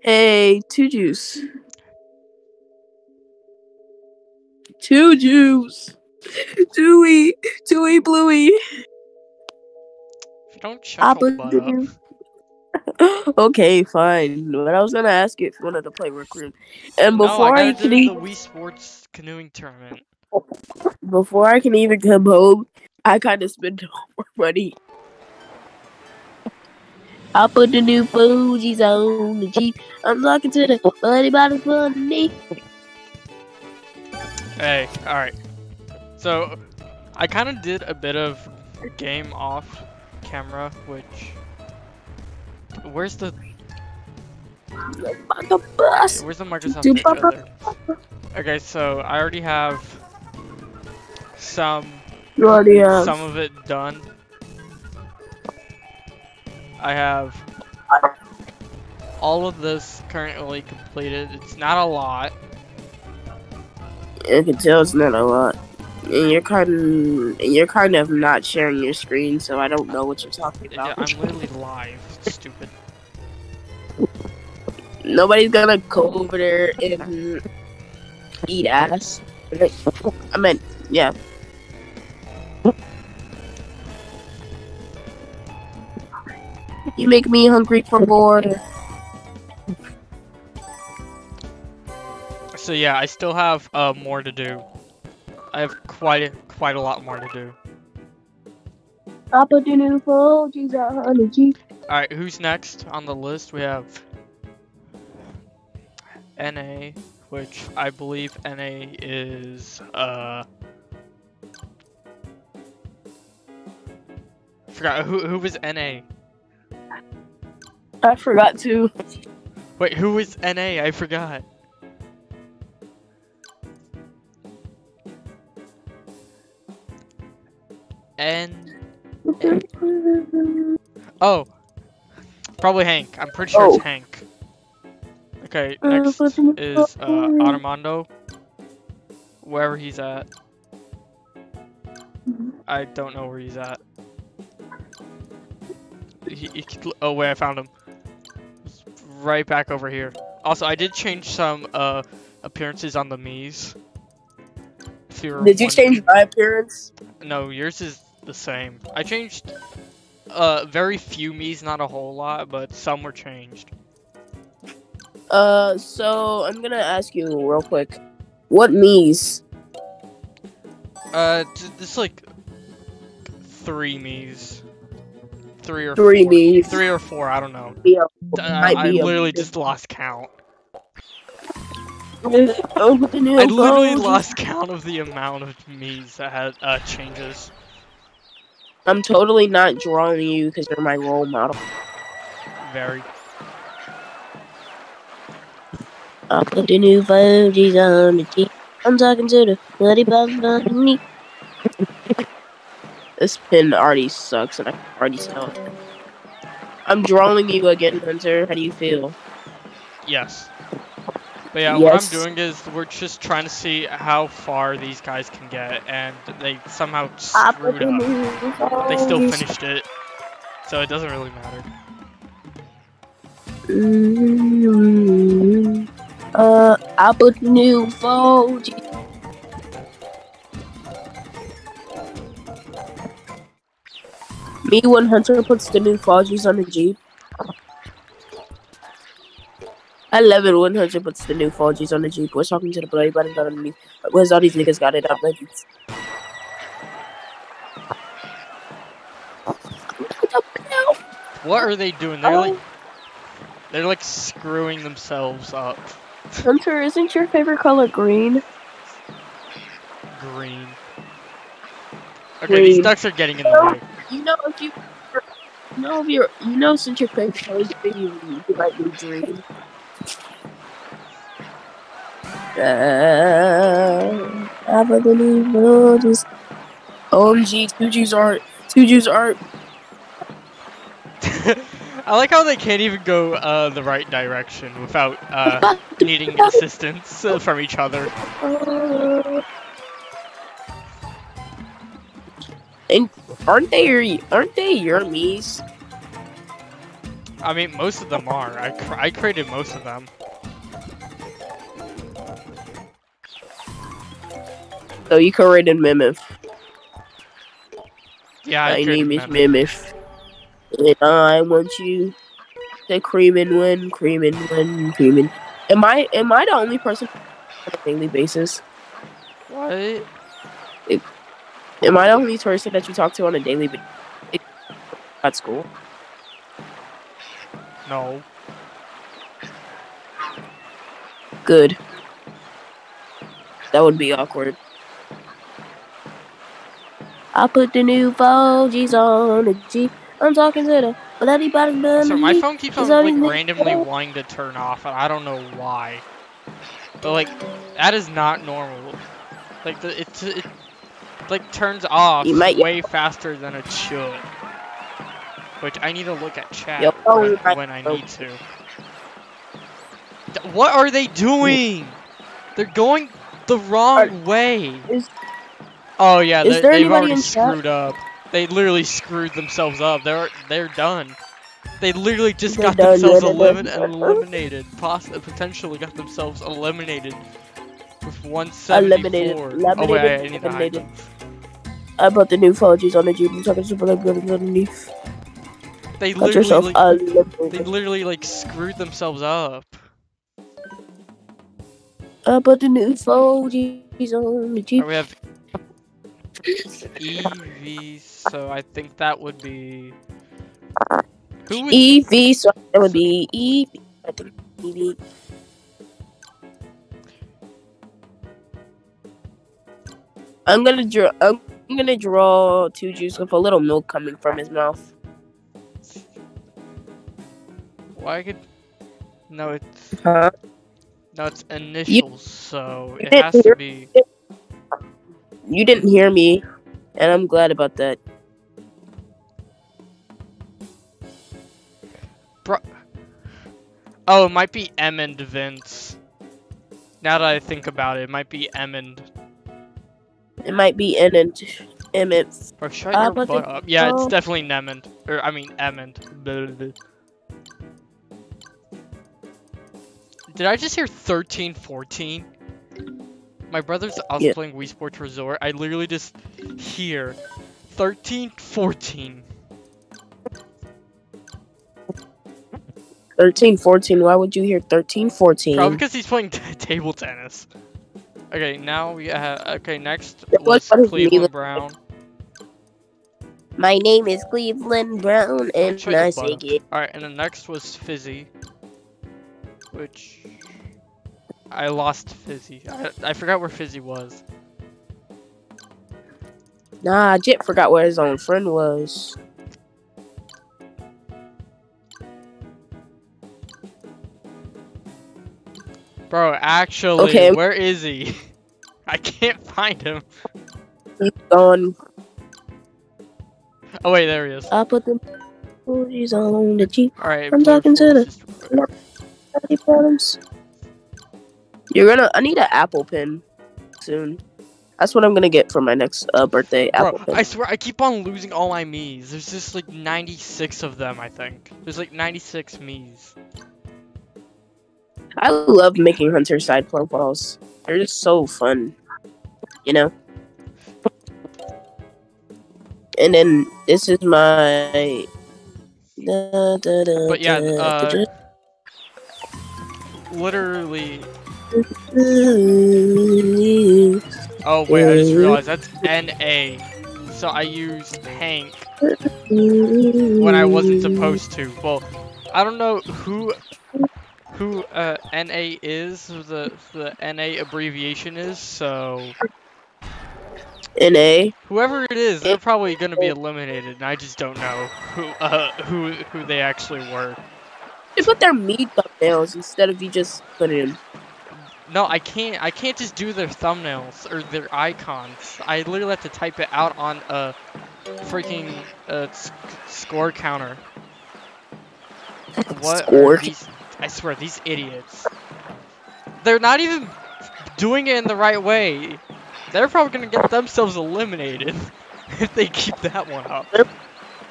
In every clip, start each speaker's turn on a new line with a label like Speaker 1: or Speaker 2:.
Speaker 1: Hey, two juice. Two juice. Dewey. Dewey Bluey.
Speaker 2: Don't shut up.
Speaker 1: okay, fine. But I was gonna ask you if you wanted to play Rec Room. And
Speaker 2: no,
Speaker 1: before
Speaker 2: I
Speaker 1: I, can
Speaker 2: do
Speaker 1: e-
Speaker 2: the Wii Sports canoeing tournament.
Speaker 1: before I can even come home, I kinda spend all my money. I put the new Forgis on the Jeep. I'm talking to the buddy body funny.
Speaker 2: Hey, alright. So, I kind of did a bit of game off camera, which. Where's the
Speaker 1: a bus.
Speaker 2: Where's the Microsoft
Speaker 1: Do
Speaker 2: Edge?
Speaker 1: pop up.
Speaker 2: there. Okay, so I already have some
Speaker 1: You already have.
Speaker 2: some of it done. I have all of this currently completed. It's not a lot.
Speaker 1: I can tell it's not a lot. And you're kind of, you're kind of not sharing your screen, so I don't know what you're talking about. Yeah.
Speaker 2: I'm literally live. Stupid.
Speaker 1: Nobody's gonna go over there and eat ass. I mean, yeah. You make me hungry for more.
Speaker 2: So yeah, I still have uh, more to do. I have quite a, quite a lot more to do.
Speaker 1: I put the new Forgis on the Jeep.
Speaker 2: All right, who's next on the list? We have NA, which I believe NA is uh. Forgot who who was NA.
Speaker 1: I forgot to.
Speaker 2: Wait, who was NA? I forgot. N. Oh, probably Hank. I'm pretty sure
Speaker 1: Oh.
Speaker 2: it's Hank. Okay, next is uh, Armando. Wherever he's at. I don't know where he's at. He, he oh wait, I found him. Right back over here. Also, I did change some uh appearances on the Mii's. If you were
Speaker 1: Did you change my appearance?
Speaker 2: No, yours is the same. I changed uh very few Mii's, not a whole lot, but some were changed.
Speaker 1: Uh, so I'm gonna ask you real quick. What Mii's?
Speaker 2: Uh, just like three Mii's, three or
Speaker 1: Three
Speaker 2: four.
Speaker 1: Mii's.
Speaker 2: three or four. I don't know.
Speaker 1: Yeah.
Speaker 2: D- I, literally just lost count.
Speaker 1: Oh,
Speaker 2: I literally lost count of the amount of Mii's that had uh changes.
Speaker 1: I'm totally not drawing you because you're my role model.
Speaker 2: Very.
Speaker 1: I put the new Forgis on the Jeep. I'm talking to the buddy bunny. This pin already sucks, and I can already tell. it. I'm drawing you again, Hunter. How do you feel?
Speaker 2: Yes. But yeah,
Speaker 1: Yes.
Speaker 2: what I'm doing is we're just trying to see how far these guys can get, and they somehow screwed up. They still finished it, so it doesn't really matter.
Speaker 1: Mm, Uh, I put new Fuji. Me when Hunter puts the new Forgis on the Jeep. I love it when Hunter puts the new Forgis on the Jeep. We're talking to the boy, but not underneath. Where's all these niggas got it up? Like, it's-
Speaker 2: What are they doing? They're like, oh. they're like screwing themselves up.
Speaker 1: Hunter, isn't your favorite color green?
Speaker 2: Green. Okay, these ducks are getting in the way.
Speaker 1: You know if you, you know if you're, you know since your favorite color is green, you, you might be green. Uh, I believe world is. OMG, two Jews art. Two Jews art.
Speaker 2: I like how they can't even go uh, the right direction without uh, needing assistance uh, from each other.
Speaker 1: And aren't they your, aren't they your Mii's?
Speaker 2: I mean, most of them are. I, cr I created most of them.
Speaker 1: So you created Mimif.
Speaker 2: Yeah, I
Speaker 1: My name is Mimif. And I want you to cream and win, cream and win, cream and. Am I am I the only person on a daily basis?
Speaker 2: What?
Speaker 1: Am I the only person that you talk to on a daily basis at school?
Speaker 2: No.
Speaker 1: Good. That would be awkward. I put the new Forgis on the Jeep. I'm talking to the bloody bottom
Speaker 2: So my phone keeps on like randomly wanting to turn off, and I don't know why. But like, that is not normal. Like the it it like turns off
Speaker 1: might-
Speaker 2: way faster than it should. Which I need to look at chat
Speaker 1: phone
Speaker 2: when, when I need to. What are they doing? They're going the wrong way.
Speaker 1: Is-
Speaker 2: Oh yeah,
Speaker 1: is
Speaker 2: they,
Speaker 1: there
Speaker 2: they've already screwed up. They literally screwed themselves up. They're they're done. They literally just
Speaker 1: They're
Speaker 2: got
Speaker 1: done,
Speaker 2: themselves
Speaker 1: they're done.
Speaker 2: eliminated. Poss- potentially got themselves eliminated with 174.
Speaker 1: Eliminated,
Speaker 2: oh wait, I,
Speaker 1: eliminated,
Speaker 2: need to hide
Speaker 1: eliminated.
Speaker 2: them.
Speaker 1: I put the new Forgis on the Jeep. I'm talking to underneath.
Speaker 2: They literally like, they literally like screwed themselves up.
Speaker 1: I put the new Forgis on the Jeep.
Speaker 2: Alright, we have EV, so I think that would be who would
Speaker 1: EV, so that would be EV. I think EV. I'm gonna draw. I'm gonna draw two juice with a little milk coming from his mouth.
Speaker 2: Why could no it's
Speaker 1: Huh?
Speaker 2: no it's initials, so it has to be
Speaker 1: You didn't hear me, and I'm glad about that.
Speaker 2: Bro, oh, it might be Emmond Vince. Now that I think about it, it might be Emmond.
Speaker 1: It might be Emmett.
Speaker 2: Or shut
Speaker 1: Uh,
Speaker 2: your butt up. Yeah, it's definitely Nemond. Or I mean Emmond. Blah, blah, blah. Did I just hear 13 14? My brother's I was
Speaker 1: Yeah.
Speaker 2: playing Wii Sports Resort. I literally just hear 13 14.
Speaker 1: 13, 14. Why would you hear 13, 14?
Speaker 2: Probably because he's playing table tennis. Okay, now we have. Okay, next
Speaker 1: was
Speaker 2: Cleveland Brown.
Speaker 1: My name is Cleveland Brown, and I say it.
Speaker 2: Alright, and the next was Fizzy. Which. I lost Fizzy. I, I forgot where Fizzy was.
Speaker 1: Nah, Jit forgot where his own friend was.
Speaker 2: Bro, actually,
Speaker 1: Okay.
Speaker 2: where is he? I can't find him.
Speaker 1: He's gone.
Speaker 2: Oh, wait, there he is.
Speaker 1: I put the booties on the Jeep.
Speaker 2: Alright,
Speaker 1: I'm talking to the- Any problems? You're gonna. I need an Apple pin soon. That's what I'm gonna get for my next uh, birthday. Apple
Speaker 2: Bro. I swear, I keep on losing all my Mii's. There's just like 96 of them, I think. There's like 96 Mii's.
Speaker 1: I love making hunter side profiles. They're just so fun. You know? And then this is my. Da, da, da,
Speaker 2: But yeah, uh, Literally. Oh, wait, I just realized that's NA. So I used Hank when I wasn't supposed to. Well, I don't know who who uh, NA is, the the NA abbreviation is. So
Speaker 1: NA.
Speaker 2: whoever it is, they're probably gonna be eliminated, and I just don't know who uh, who who they actually were.
Speaker 1: They put their meat thumbnails instead of you just put in.
Speaker 2: No, I can't. I can't just do their thumbnails or their icons. I literally have to type it out on a freaking uh, sc- score counter. What
Speaker 1: Score.
Speaker 2: are these? I swear, these idiots. They're not even doing it in the right way. They're probably gonna get themselves eliminated if they keep that one up.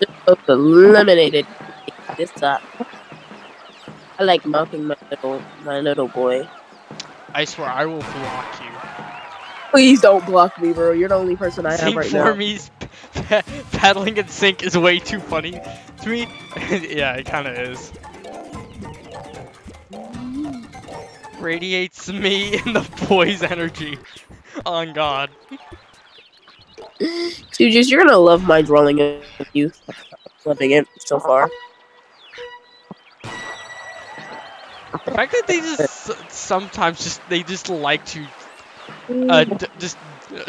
Speaker 1: Just eliminated. This time. I like mocking my little my little boy.
Speaker 2: I swear I will block you.
Speaker 1: Please don't block me, bro. You're the only person I have
Speaker 2: Sync
Speaker 1: right
Speaker 2: for
Speaker 1: now.
Speaker 2: Mii's paddling in sync is way too funny to me. yeah, it kind of is. Radiates me and the boy's energy. On God.
Speaker 1: Dude, just you're gonna love my drawing of you. Loving it so far.
Speaker 2: The fact that they just sometimes just they just like to uh, d- just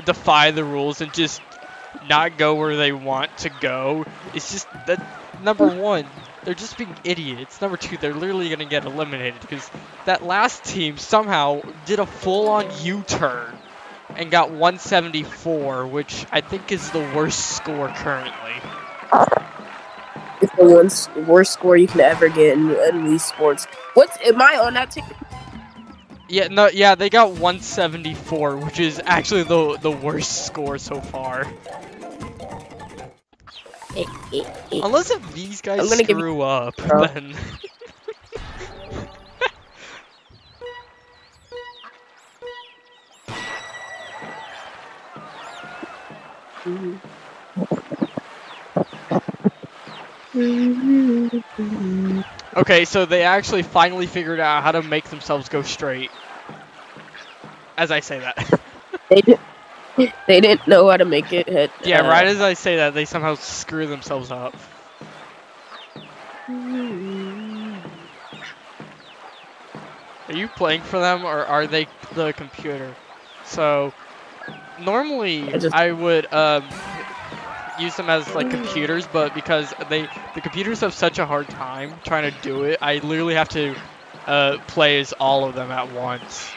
Speaker 2: defy the rules and just not go where they want to go. It's just that number one, they're just being idiots. Number two, they're literally gonna get eliminated because that last team somehow did a full-on U-turn and got 174, which I think is the worst score currently.
Speaker 1: It's the s- worst score you can ever get in, Wii Sports. What's am I on that team?
Speaker 2: Yeah, no, yeah, they got 174, which is actually the the worst score so far. Unless if these guys
Speaker 1: I'm gonna
Speaker 2: screw up,
Speaker 1: Oh.
Speaker 2: then okay, so they actually finally figured out how to make themselves go straight. As I say that,
Speaker 1: They did. They didn't know how to make it hit.
Speaker 2: yeah,
Speaker 1: uh,
Speaker 2: right as I say that, they somehow screw themselves up. Are you playing for them or are they the computer? So normally
Speaker 1: I just-
Speaker 2: I would um, use them as like computers, but because they the computers have such a hard time trying to do it, I literally have to uh, play as all of them at once.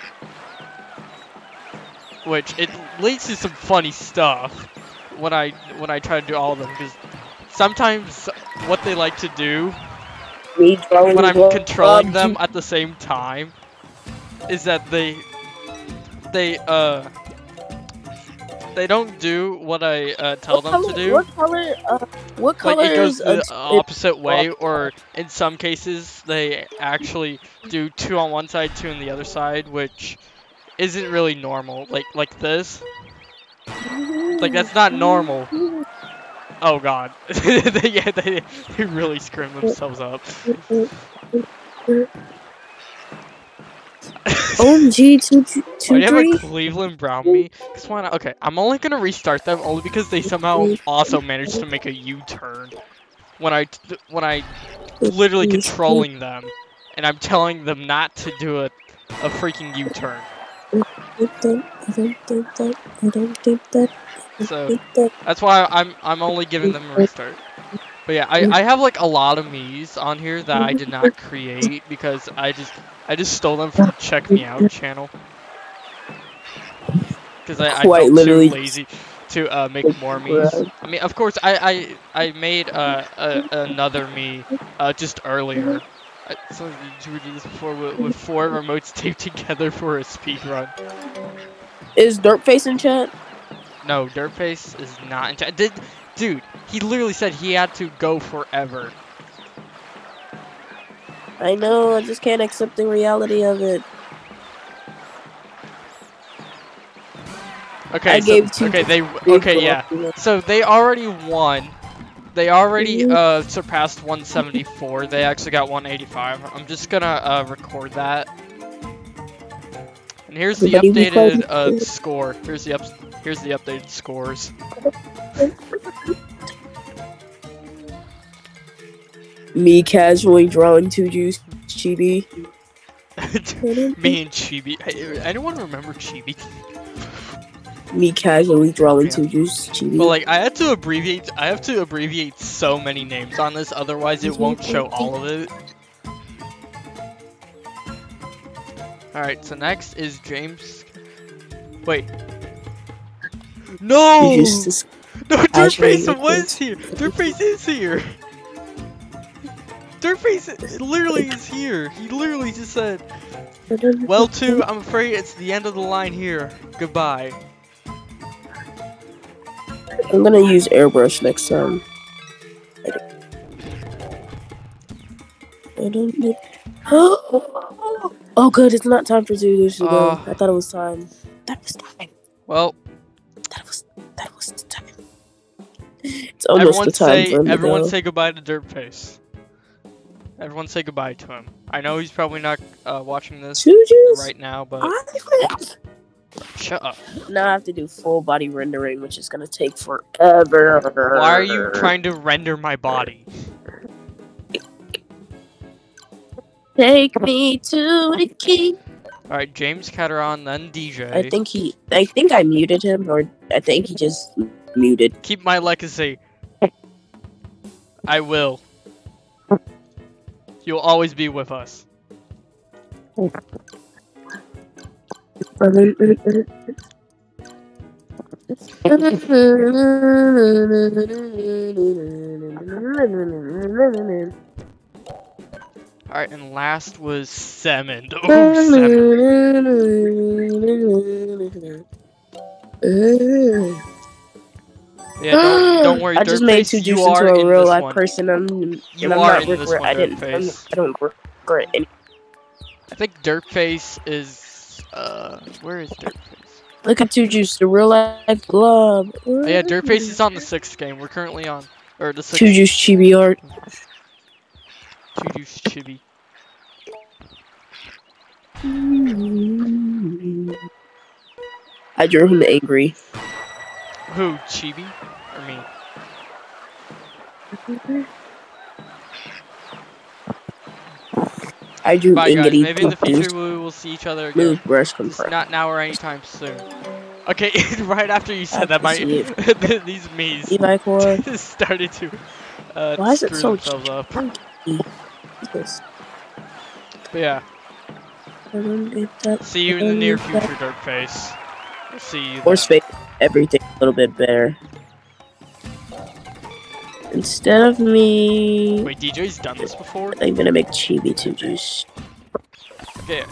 Speaker 2: Which it leads to some funny stuff when I when I try to do all of them because sometimes what they like to do when I'm controlling them at the same time is that they they uh they don't do what I uh, tell
Speaker 1: what
Speaker 2: them
Speaker 1: color,
Speaker 2: to do.
Speaker 1: What color? Uh, what color
Speaker 2: Like it goes
Speaker 1: is
Speaker 2: the opposite way, or in some cases they actually do two on one side, two on the other side, which isn't really normal. Like like this. Like that's not normal. Oh god. they, yeah, they, they really screwed themselves up.
Speaker 1: OMG two two
Speaker 2: do oh, you have a Cleveland Brown Mii? Cause why not? Okay, I'm only gonna restart them only because they somehow also managed to make a U-turn when I when I literally controlling them, and I'm telling them not to do a a freaking U-turn. So that's why I'm I'm only giving them a restart. But yeah, I, I have like a lot of Mii's on here that I did not create because I just I just stole them from Check Mii Out channel. Because I, I
Speaker 1: Quite
Speaker 2: felt
Speaker 1: literally.
Speaker 2: too lazy to uh, make more Mii's. I mean, of course, I I, I made uh, a, another Mii uh, just earlier. I, so did you do this before with, with four remotes taped together for a speed run?
Speaker 1: Is Dirtface in chat?
Speaker 2: No, Dirtface is not in chat. Did, dude, he literally said he had to go forever.
Speaker 1: I know. I just can't accept the reality of it.
Speaker 2: Okay,
Speaker 1: I
Speaker 2: so,
Speaker 1: gave two
Speaker 2: okay, they, okay, yeah. So they already won. They already
Speaker 1: Mhm.
Speaker 2: uh, surpassed 174. They actually got 185. I'm just gonna uh, record that. And here's the updated uh, score. Here's the up. Here's the updated scores.
Speaker 1: Me casually drawing two juice chibi.
Speaker 2: Me and Chibi. Anyone remember Chibi?
Speaker 1: Me casually drawing
Speaker 2: Yeah.
Speaker 1: two juice chibi.
Speaker 2: But like, I had to abbreviate. I have to abbreviate so many names on this, otherwise it won't show all of it. All right. So next is James. Wait. No.
Speaker 1: You just- just-
Speaker 2: No,
Speaker 1: casually
Speaker 2: Dirtface was
Speaker 1: records.
Speaker 2: here. Dirtface is here. Dirtface literally is here. He literally just said, "Well, too, I'm afraid it's the end of the line here. Goodbye."
Speaker 1: I'm gonna use airbrush next time. I don't. I don't. oh, good. It's not time for Zulu to go.
Speaker 2: Uh.
Speaker 1: I thought it was time. That was time.
Speaker 2: Well,
Speaker 1: That was that was the time. It's almost
Speaker 2: everyone
Speaker 1: the time
Speaker 2: say
Speaker 1: for
Speaker 2: everyone
Speaker 1: go.
Speaker 2: say goodbye to Dirtface. Everyone say goodbye to him. I know he's probably not uh, watching this
Speaker 1: Choo-choos.
Speaker 2: right now, but
Speaker 1: I
Speaker 2: shut up.
Speaker 1: now I have to do full body rendering, which is gonna take forever.
Speaker 2: Why are you trying to render my body?
Speaker 1: Take me to the key.
Speaker 2: All right, James Cateron, then DJ.
Speaker 1: I think he. I think I muted him, or I think he just muted.
Speaker 2: Keep my legacy. I will. You'll always be with us. All right, and last was Semmond. Ooh, Semmond. Yeah, don't, don't worry.
Speaker 1: I just made two
Speaker 2: you
Speaker 1: juice into a real life
Speaker 2: one.
Speaker 1: person. I'm,
Speaker 2: You
Speaker 1: I'm
Speaker 2: are
Speaker 1: not
Speaker 2: in this
Speaker 1: regret.
Speaker 2: one,
Speaker 1: I didn't. I'm, I don't regret any.
Speaker 2: I think Dirtface is. Uh, where is Dirtface?
Speaker 1: Look at two juice, the real life glove.
Speaker 2: Oh, yeah, Dirtface is on the sixth game. We're currently on, or the sixth.
Speaker 1: Two juice chibi art.
Speaker 2: Two juice chibi.
Speaker 1: I drew him angry.
Speaker 2: Who? Chibi or me?
Speaker 1: I drew
Speaker 2: Bye. Maybe in the future we will see each other again.
Speaker 1: Move brush
Speaker 2: Just
Speaker 1: confirm.
Speaker 2: not now or anytime soon. Okay, right after you said that, my these
Speaker 1: Mii's core.
Speaker 2: started to uh,
Speaker 1: Why is it
Speaker 2: screw
Speaker 1: so
Speaker 2: themselves up.
Speaker 1: Yes.
Speaker 2: But yeah,
Speaker 1: I don't get that.
Speaker 2: see you in the near future, Dirtface. We'll see you.
Speaker 1: Or space everything a little bit better. Instead of me,
Speaker 2: Wait, DJ's done this before?
Speaker 1: I'm gonna make Chibi two juice.
Speaker 2: Okay.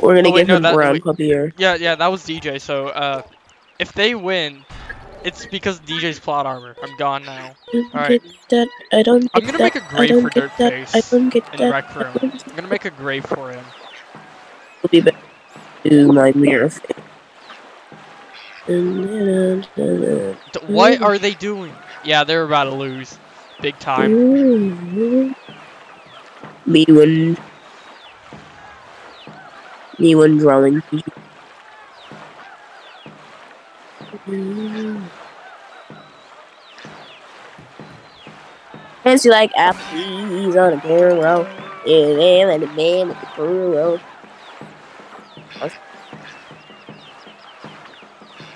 Speaker 1: We're gonna
Speaker 2: Oh, wait,
Speaker 1: give
Speaker 2: no,
Speaker 1: him
Speaker 2: that-
Speaker 1: brown
Speaker 2: wait.
Speaker 1: puppy ear.
Speaker 2: Yeah, yeah, that was DJ. So, uh, if they win, it's because DJ's plot armor. I'm gone now.
Speaker 1: I don't
Speaker 2: Alright.
Speaker 1: that. I don't get
Speaker 2: I'm gonna
Speaker 1: that.
Speaker 2: make a grave for
Speaker 1: that. I
Speaker 2: Dirtface
Speaker 1: don't get
Speaker 2: in
Speaker 1: that.
Speaker 2: Rec Room. I'm gonna make a grave for him.
Speaker 1: Will be back to my mirror.
Speaker 2: D- what are they doing? Yeah, they're about to lose. Big time.
Speaker 1: Me when me when drawing. Fancy like apples on a barrel. Yeah, man, and the man with the burrow.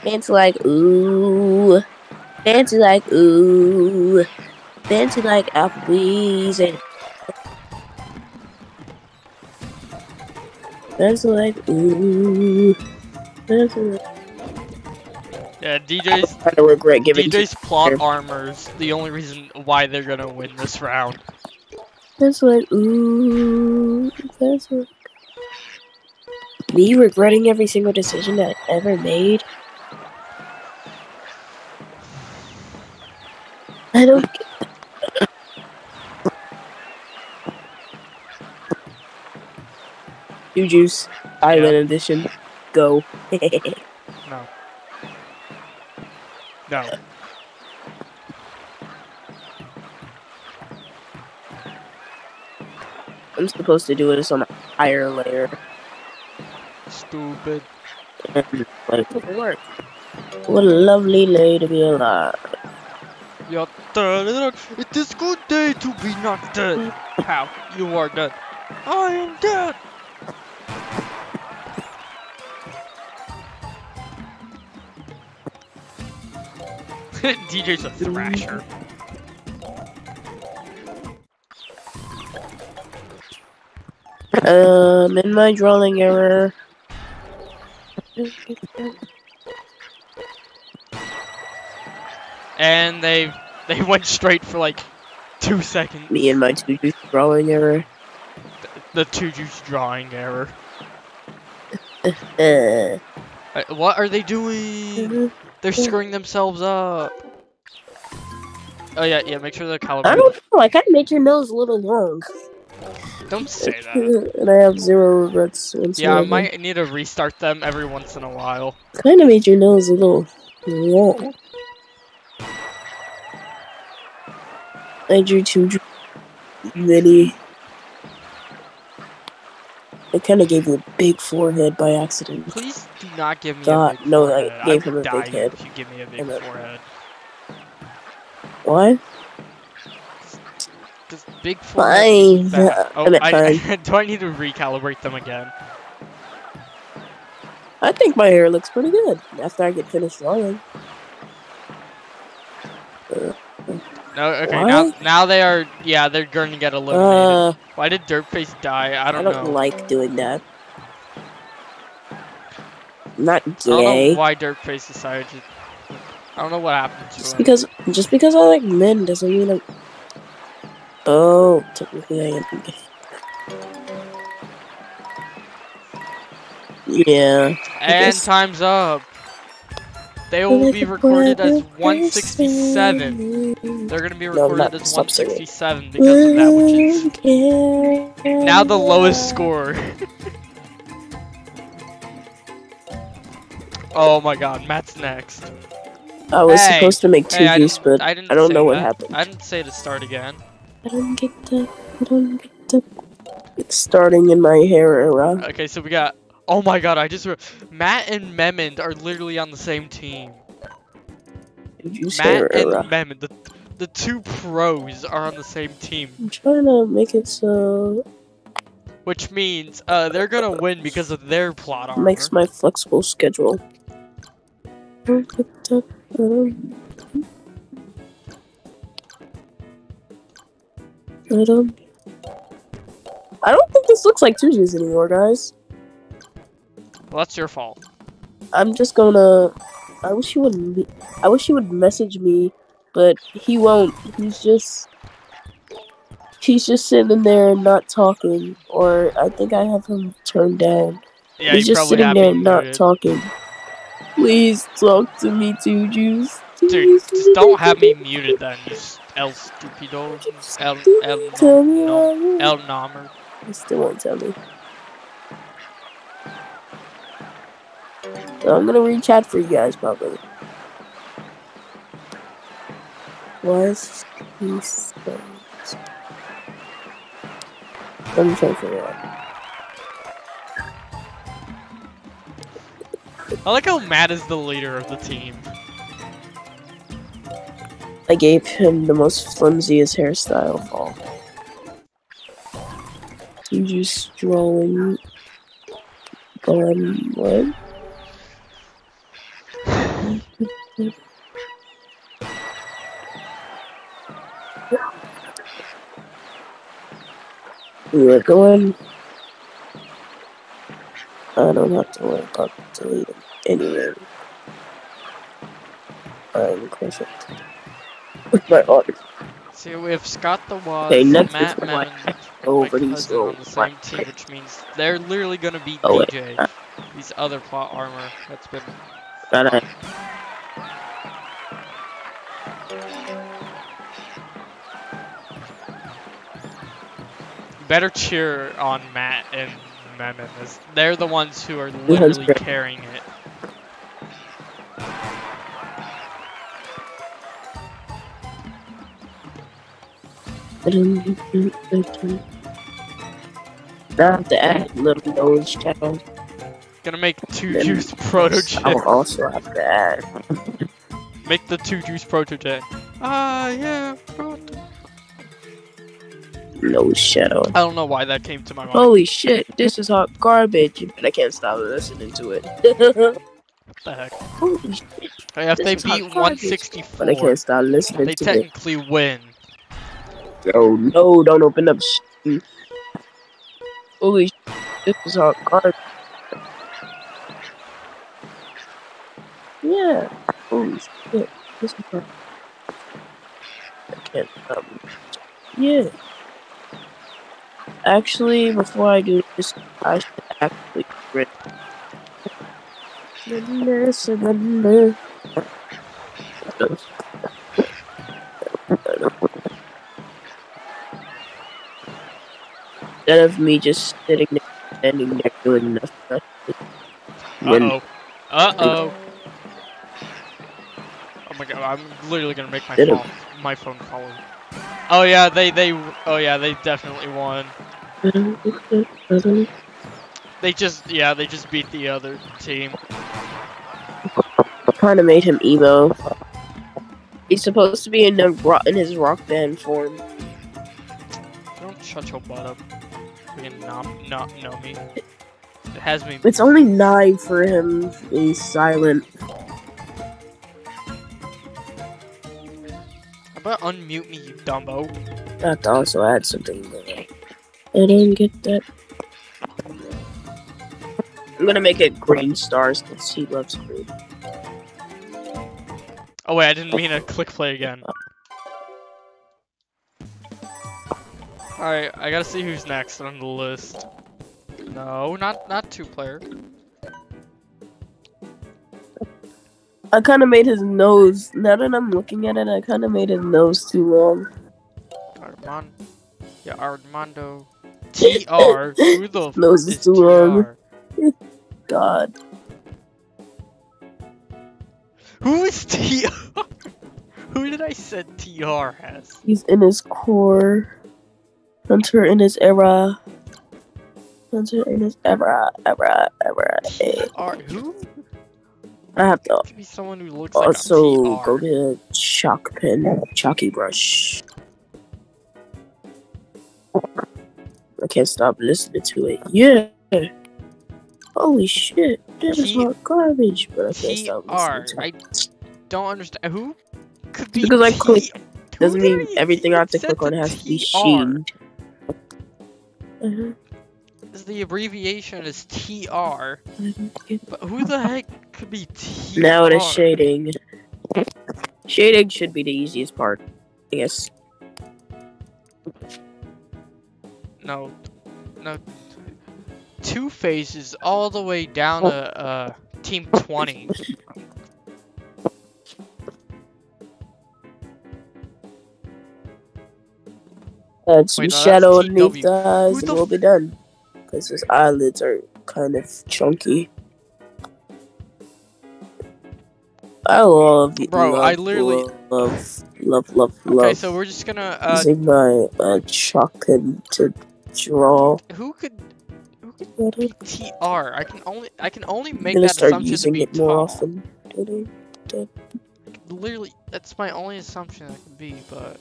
Speaker 1: Fancy like ooh. Fancy like ooh. Fancy like Applebee's and Fancy like ooh. Fancy like
Speaker 2: Yeah, DJ's
Speaker 1: I regret giving
Speaker 2: DJ's plot armor's the only reason why they're gonna win this round.
Speaker 1: Fancy like ooh. that's like me regretting every single decision that I ever made. I don't get Two Juice Island Edition. Go.
Speaker 2: No. No.
Speaker 1: I'm supposed to do this on a higher layer.
Speaker 2: Stupid.
Speaker 1: And, like, it'll work. What a lovely day to be alive.
Speaker 2: You're dead. It is good day to be not dead. How? You are dead. I am dead. DJ's a thrasher.
Speaker 1: Um, in my drawing error.
Speaker 2: And they they went straight for like two seconds.
Speaker 1: Me and my two juice drawing error.
Speaker 2: The two juice drawing error.
Speaker 1: Uh,
Speaker 2: Uh, what are they doing? They're screwing themselves up. Oh yeah, yeah. Make sure the caliber.
Speaker 1: I don't know. I kind of made your nose a little long.
Speaker 2: Don't say that.
Speaker 1: and I have zero regrets
Speaker 2: Yeah, I might need to restart them every once in a while.
Speaker 1: Kind of made your nose a little long. I drew too dr- many. I kind of gave you a big forehead by accident.
Speaker 2: Please do not give me
Speaker 1: God,
Speaker 2: a big
Speaker 1: no, I
Speaker 2: forehead.
Speaker 1: gave
Speaker 2: I'm
Speaker 1: him a big head.
Speaker 2: If you give me a big
Speaker 1: And
Speaker 2: forehead.
Speaker 1: Why?
Speaker 2: Because big forehead.
Speaker 1: Fine.
Speaker 2: Oh,
Speaker 1: I
Speaker 2: I, do I need to recalibrate them again?
Speaker 1: I think my hair looks pretty good after I get finished drawing.
Speaker 2: Uh, No, okay, now now they are, yeah, they're going to get eliminated.
Speaker 1: Uh,
Speaker 2: Why did Dirtface die? I don't, know.
Speaker 1: I
Speaker 2: don't know.
Speaker 1: like doing that. I'm not
Speaker 2: I don't
Speaker 1: gay.
Speaker 2: know why Dirtface decided to. I don't know what happened to
Speaker 1: Just
Speaker 2: him.
Speaker 1: because, just because I like men doesn't mean I'm. Oh, technically I am gay. Yeah.
Speaker 2: and time's up. They will be recorded as 167. They're gonna be recorded
Speaker 1: not.
Speaker 2: as
Speaker 1: Stop singing.
Speaker 2: 167 because of that, which is now the lowest score. oh my god, Matt's next.
Speaker 1: I was
Speaker 2: Hey,
Speaker 1: supposed to make two
Speaker 2: Hey, I
Speaker 1: but
Speaker 2: I,
Speaker 1: I don't know what happened.
Speaker 2: I didn't say to start again.
Speaker 1: I don't get that. I don't get that. It's starting in my hair era.
Speaker 2: Okay, so we got. Oh my god, I just. Re- Matt and Memond are literally on the same team. Matt and. Memond, the, the two pros, are on the same team.
Speaker 1: I'm trying to make it so
Speaker 2: Which means uh, they're gonna win because of their plot armor.
Speaker 1: makes my flexible schedule. I don't. I don't. I don't. I don't think this looks like two G's anymore, guys.
Speaker 2: Well, that's your fault.
Speaker 1: I'm just gonna. I wish he would. I wish he would message me, but he won't. He's just. He's just sitting there and not talking, or I think I have him turned down.
Speaker 2: Yeah,
Speaker 1: He's just sitting there not
Speaker 2: muted.
Speaker 1: talking. Please talk to me too, Juice.
Speaker 2: Dude, just don't have me muted then, you El Stupido. El, El, no,
Speaker 1: how you-
Speaker 2: El Nomer.
Speaker 1: He still won't tell me. So I'm gonna read chat for you guys probably. Was he so? I'm trying to figure out.
Speaker 2: I like how Matt is the leader of the team.
Speaker 1: I gave him the most flimsiest hairstyle of all. You just drawing um what? Were going. I don't have to worry about deleting anyway. I'm crushing with my art.
Speaker 2: See, we have Scott the Waz,
Speaker 1: Okay, next
Speaker 2: Matt Memon,
Speaker 1: over
Speaker 2: my cousin on the same team, which means they're literally gonna beat
Speaker 1: Oh, wait.
Speaker 2: DJ. Uh. These other plot armor that's been
Speaker 1: That I
Speaker 2: better cheer on Matt and Memon. as They're the ones who are literally
Speaker 1: great.
Speaker 2: carrying it.
Speaker 1: I have to add little nose channel.
Speaker 2: Gonna make two
Speaker 1: Then
Speaker 2: juice proto
Speaker 1: I will also have to add.
Speaker 2: Make the two juice proto jet. Ah, yeah, proto.
Speaker 1: Nose shadow.
Speaker 2: I don't know why that came to my mind.
Speaker 1: Holy shit, this is hot garbage. And I can't stop listening to it.
Speaker 2: What the heck?
Speaker 1: Holy shit.
Speaker 2: Hey, if
Speaker 1: This
Speaker 2: they
Speaker 1: is
Speaker 2: beat 164,
Speaker 1: But I can't stop listening
Speaker 2: they
Speaker 1: to it.
Speaker 2: technically win.
Speaker 1: Oh no, don't open up shit. Holy shit, this is hot garbage. Yeah. Holy shit, this is hot. I can't stop. Yeah. Actually, before I do this, I should actually read. Surrender, surrender. Instead of me just sitting there, standing there doing nothing. When-
Speaker 2: Uh oh. Uh oh. Oh my god, I'm literally gonna make my
Speaker 1: Did
Speaker 2: phone my phone call. Oh yeah, they they oh yeah, they definitely won. They just yeah, they just beat the other team.
Speaker 1: kind of made him emo. He's supposed to be in the in his rock band form.
Speaker 2: Don't shut your butt up. You not not know me. It has me
Speaker 1: It's only nine for him. He's silent.
Speaker 2: About unmute me, you dumbo?
Speaker 1: To also add something. But I didn't get that. I'm gonna make it green stars because he loves green.
Speaker 2: Oh wait, I didn't mean to click play again. Alright, I gotta see who's next on the list. No, not not two player.
Speaker 1: I kind of made his nose. Now that I'm looking at it, I kind of made his nose too long.
Speaker 2: Armand. Yeah, Armando. TR. Who the
Speaker 1: Nose is too long. God.
Speaker 2: Who is TR? Who did I said TR has?
Speaker 1: He's in his core. Hunter in his era. Hunter in his era, era, era.
Speaker 2: TR? Who?
Speaker 1: I have to
Speaker 2: Could be someone who looks
Speaker 1: also
Speaker 2: like a
Speaker 1: go to chalk pen, chalky brush. I can't stop listening to it. Yeah. Holy shit, this is not garbage, but I can't stop listening to
Speaker 2: I
Speaker 1: it.
Speaker 2: don't understand. Who could be
Speaker 1: Because I click- Doesn't mean everything I have to click on has to be sheen. Uh-huh.
Speaker 2: The abbreviation is TR, but who the heck could be TR?
Speaker 1: Now it is shading. Shading should be the easiest part, I guess.
Speaker 2: No, no. Two phases all the way down to uh, team 20.
Speaker 1: Add some
Speaker 2: Wait, no,
Speaker 1: shadow underneath the eyes and we'll be done. Because his eyelids are kind of chunky. I love
Speaker 2: Bro,
Speaker 1: love,
Speaker 2: I literally-
Speaker 1: love love love love
Speaker 2: Okay, so we're just gonna. Uh,
Speaker 1: using my uh, chalk pen to draw.
Speaker 2: who could who could be TR? I can only I can only make that
Speaker 1: start
Speaker 2: assumption to
Speaker 1: using
Speaker 2: be
Speaker 1: it more
Speaker 2: tall.
Speaker 1: often.
Speaker 2: Literally, that's my only assumption it could be, but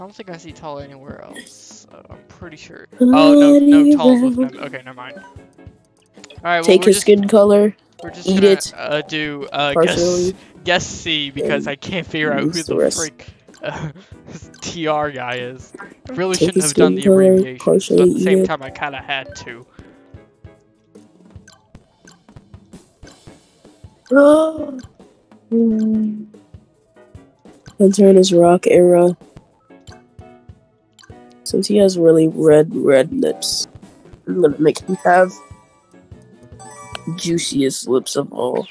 Speaker 2: I don't think I see tall anywhere else. So I'm pretty sure. Oh no, no tall's with no. Okay, never mind. All right, well
Speaker 1: Take
Speaker 2: we're
Speaker 1: his
Speaker 2: just,
Speaker 1: skin color,
Speaker 2: we're just
Speaker 1: eat
Speaker 2: gonna
Speaker 1: it
Speaker 2: uh, do uh, guess guess C because I can't figure out who the
Speaker 1: the
Speaker 2: freak uh, this TR guy is. I really
Speaker 1: Take
Speaker 2: shouldn't have done
Speaker 1: skin
Speaker 2: the
Speaker 1: color,
Speaker 2: abbreviation, but at
Speaker 1: partially
Speaker 2: the same
Speaker 1: it.
Speaker 2: time I kind of had to.
Speaker 1: Hunter in his rock era. Since he has really red, red lips, I'm gonna make him have juiciest lips of all.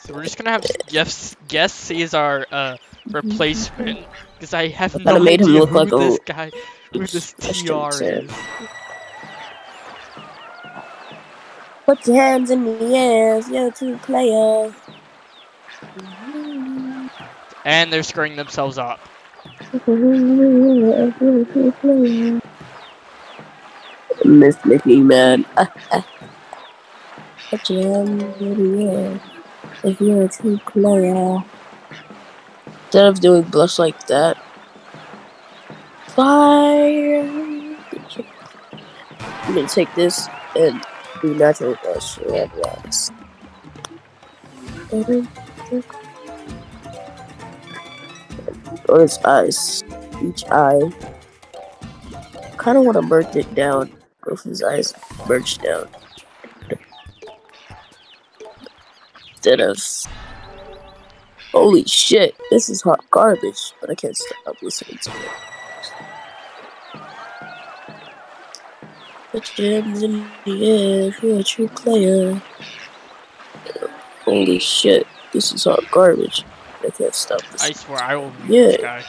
Speaker 2: So we're just gonna have guess guess as our uh, replacement because I have
Speaker 1: kinda
Speaker 2: no
Speaker 1: made him
Speaker 2: idea
Speaker 1: look
Speaker 2: who
Speaker 1: like a-
Speaker 2: this guy, who this TR is.
Speaker 1: Put your hands in the air, you're a true player.
Speaker 2: And they're screwing themselves up.
Speaker 1: Miss Mickey, man. Put your hands in if you're a true player. Instead of doing blush like that, fire. I'm gonna take this and do natural blush red rocks. On his eyes, each eye. Kind of want to merge it down. Both his eyes merged down. Instead of. Holy shit, this is hot garbage, but I can't stop listening to it. Put your hands in the air you're a true player. Holy shit, this is hot garbage. I can't stop
Speaker 2: I swear I will this
Speaker 1: Yeah.
Speaker 2: guy.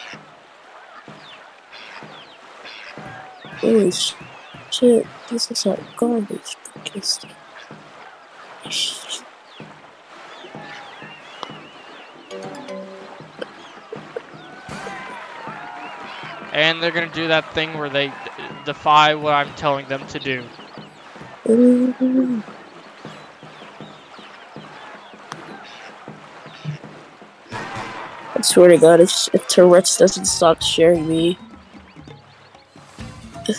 Speaker 1: Holy shit, this is like garbage podcast.
Speaker 2: And they're gonna do that thing where they defy what I'm telling them to do.
Speaker 1: swear to God, if, if Tourette's doesn't stop sharing me.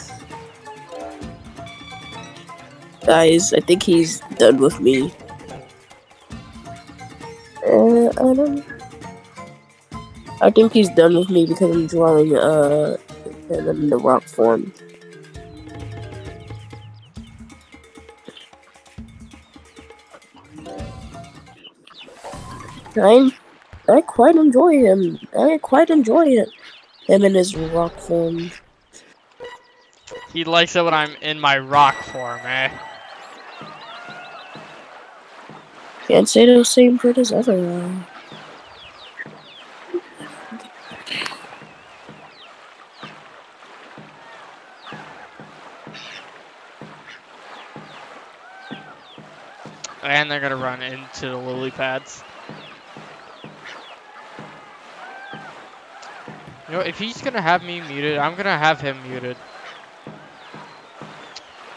Speaker 1: Guys, I think he's done with me. Uh, I don't. I think he's done with me because I'm drawing uh him in the rock form. I I quite enjoy him. I quite enjoy it. Him in his rock form.
Speaker 2: He likes it when I'm in my rock form, eh?
Speaker 1: Can't say the same for this other one.
Speaker 2: And they're gonna run into the lily pads. You know, if he's gonna have me muted, I'm gonna have him muted.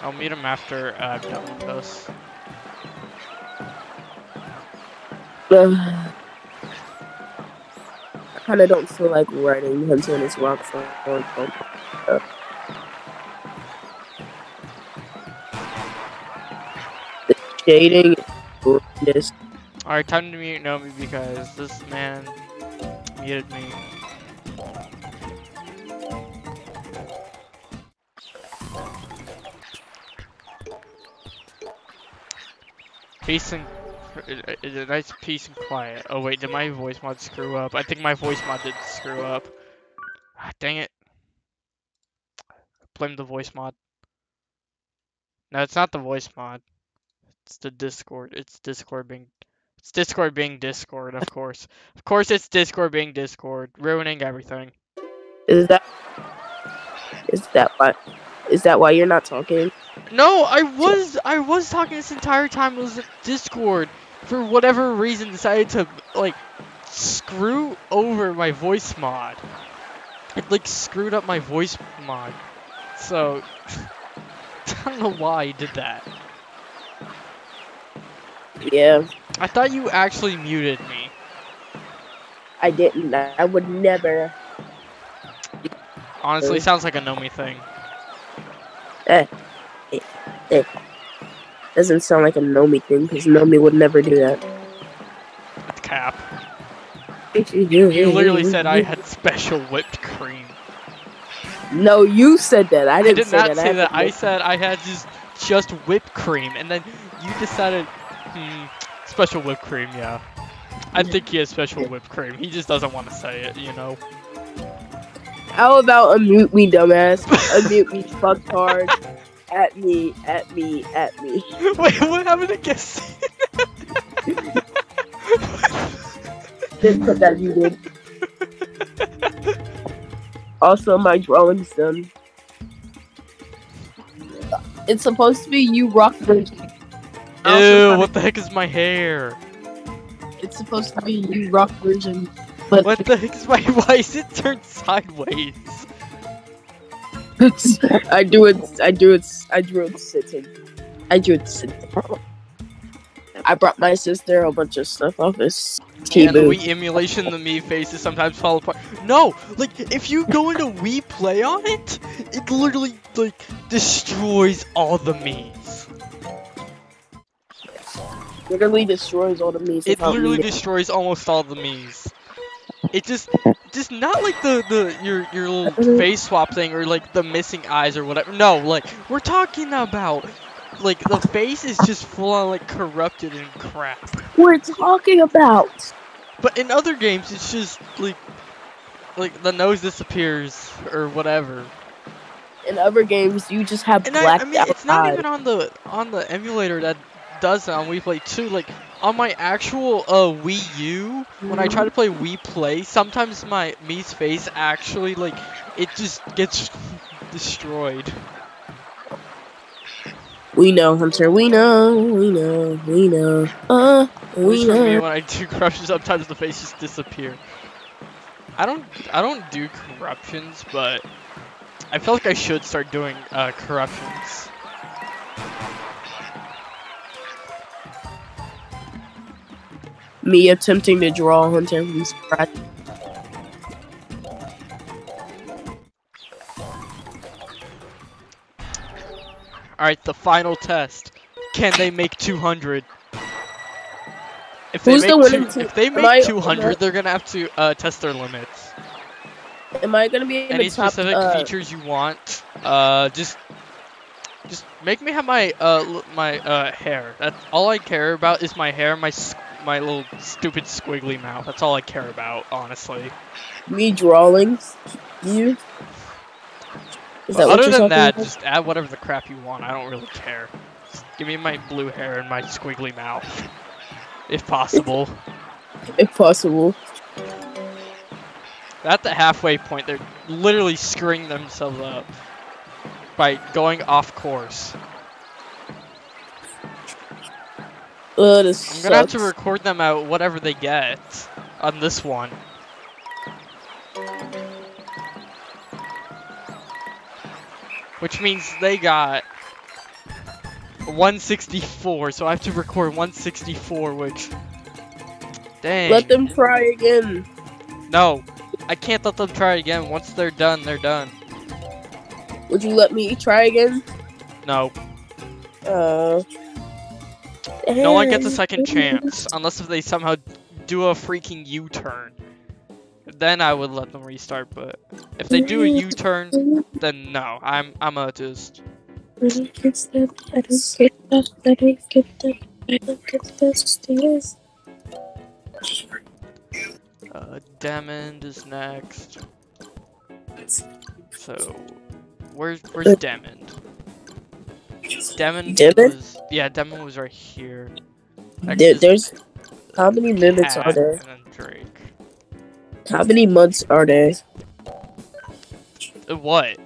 Speaker 2: I'll mute him after uh, I'm done with this.
Speaker 1: Uh, I kind of don't feel like writing him to his rock. Uh, the shading is
Speaker 2: Alright, time to mute Nomi because this man muted me. Peace and uh, nice peace and quiet. Oh wait, did my voice mod screw up? I think my voice mod did screw up. Ah, dang it. Blame the voice mod. No, it's not the voice mod. It's the Discord. It's Discord being it's Discord being Discord, of course. Of course it's Discord being Discord, ruining everything.
Speaker 1: is that is that why is that why you're not talking?
Speaker 2: No, I was I was talking this entire time. It was Discord for whatever reason decided to like screw over my voice mod. It like screwed up my voice mod. So I don't know why he did that.
Speaker 1: Yeah,
Speaker 2: I thought you actually muted me.
Speaker 1: I didn't. I would never.
Speaker 2: Honestly, sounds like a Nomi thing.
Speaker 1: Eh, eh, eh. Doesn't sound like a Nomi thing because Nomi would never do that.
Speaker 2: It's cap. You literally said I had special whipped cream.
Speaker 1: No, you said that. I
Speaker 2: I
Speaker 1: didn't say that.
Speaker 2: I did
Speaker 1: say
Speaker 2: not
Speaker 1: that.
Speaker 2: say
Speaker 1: had
Speaker 2: that. I said I had just just whipped cream, and then you decided, hmm, special whipped cream. Yeah, I think he has special whipped cream. He just doesn't want to say it, you know.
Speaker 1: How about unmute me, dumbass? unmute me, fucktard. At me, at me, at me.
Speaker 2: Wait, what happened to guess?
Speaker 1: Didn't put that you did. Also, my drawing's done. It's supposed to be you rock version. Also,
Speaker 2: Ew, what the heck is my hair?
Speaker 1: It's supposed to be you rock version, but
Speaker 2: What the heck is my? Why is it turned sideways?
Speaker 1: I do it. I do it. I drew it sitting. I drew it sitting. I brought my sister a bunch of stuff off this
Speaker 2: And the
Speaker 1: Temu.
Speaker 2: Wii emulation, the Mii faces sometimes fall apart. No, like if you go into Wii Play on it, it literally like destroys all the Mii's.
Speaker 1: literally destroys all the memes.
Speaker 2: It literally
Speaker 1: me.
Speaker 2: destroys almost all the Mii's. It just, just not like the the your your little mm-hmm. face swap thing or like the missing eyes or whatever. No, like we're talking about like the face is just full on like corrupted and crap.
Speaker 1: We're talking about.
Speaker 2: But in other games, it's just like like the nose disappears or whatever.
Speaker 1: In other games, you just have
Speaker 2: And I,
Speaker 1: blacked
Speaker 2: I mean,
Speaker 1: out
Speaker 2: it's not
Speaker 1: eyes.
Speaker 2: even on the on the emulator that does it on Wii Play 2. Like on my actual uh Wii U, when I try to play Wii Play, sometimes my Mii's face actually like it just gets destroyed.
Speaker 1: We know, Hunter. We know. We know. We know. Uh, we
Speaker 2: for me,
Speaker 1: know.
Speaker 2: when I do corruption, sometimes the faces disappear. I don't, I don't do corruptions, but I feel like I should start doing uh, corruptions.
Speaker 1: Me attempting to draw Hunter from scratch.
Speaker 2: All right, the final test. Can they make 200? If they make
Speaker 1: the
Speaker 2: two, if they
Speaker 1: Am I-
Speaker 2: make 200, they're gonna have to uh, test their limits.
Speaker 1: Am I gonna be in
Speaker 2: Any
Speaker 1: top?
Speaker 2: specific
Speaker 1: uh,
Speaker 2: features you want, uh, just just make me have my uh my uh hair. That's all I care about is my hair, my my little stupid squiggly mouth. That's all I care about, honestly.
Speaker 1: me drawing you?
Speaker 2: Other than that,
Speaker 1: about?
Speaker 2: just add whatever the crap you want. I don't really care. Just give me my blue hair and my squiggly mouth, if possible.
Speaker 1: if possible.
Speaker 2: At the halfway point, they're literally screwing themselves up by going off course.
Speaker 1: Uh, this
Speaker 2: I'm gonna have to record them out whatever they get on this one. Which means they got 164, so I have to record 164, which. Dang.
Speaker 1: Let them try again.
Speaker 2: No, I can't let them try again. Once they're done, they're done.
Speaker 1: Would you let me try again?
Speaker 2: No,
Speaker 1: Uh.
Speaker 2: No one gets a second chance unless if they somehow do a freaking U-turn. Then I would let them restart, but if they do a U-turn, then no. I'm I'm a just
Speaker 1: I don't get that. I don't get that. I don't get that. I don't get that.
Speaker 2: uh, Demond is next. So, where's where's Demond? Demond
Speaker 1: Demond?
Speaker 2: was yeah, Demond was right here.
Speaker 1: There,
Speaker 2: is
Speaker 1: how many minutes are there? How many months are there?
Speaker 2: Uh, What?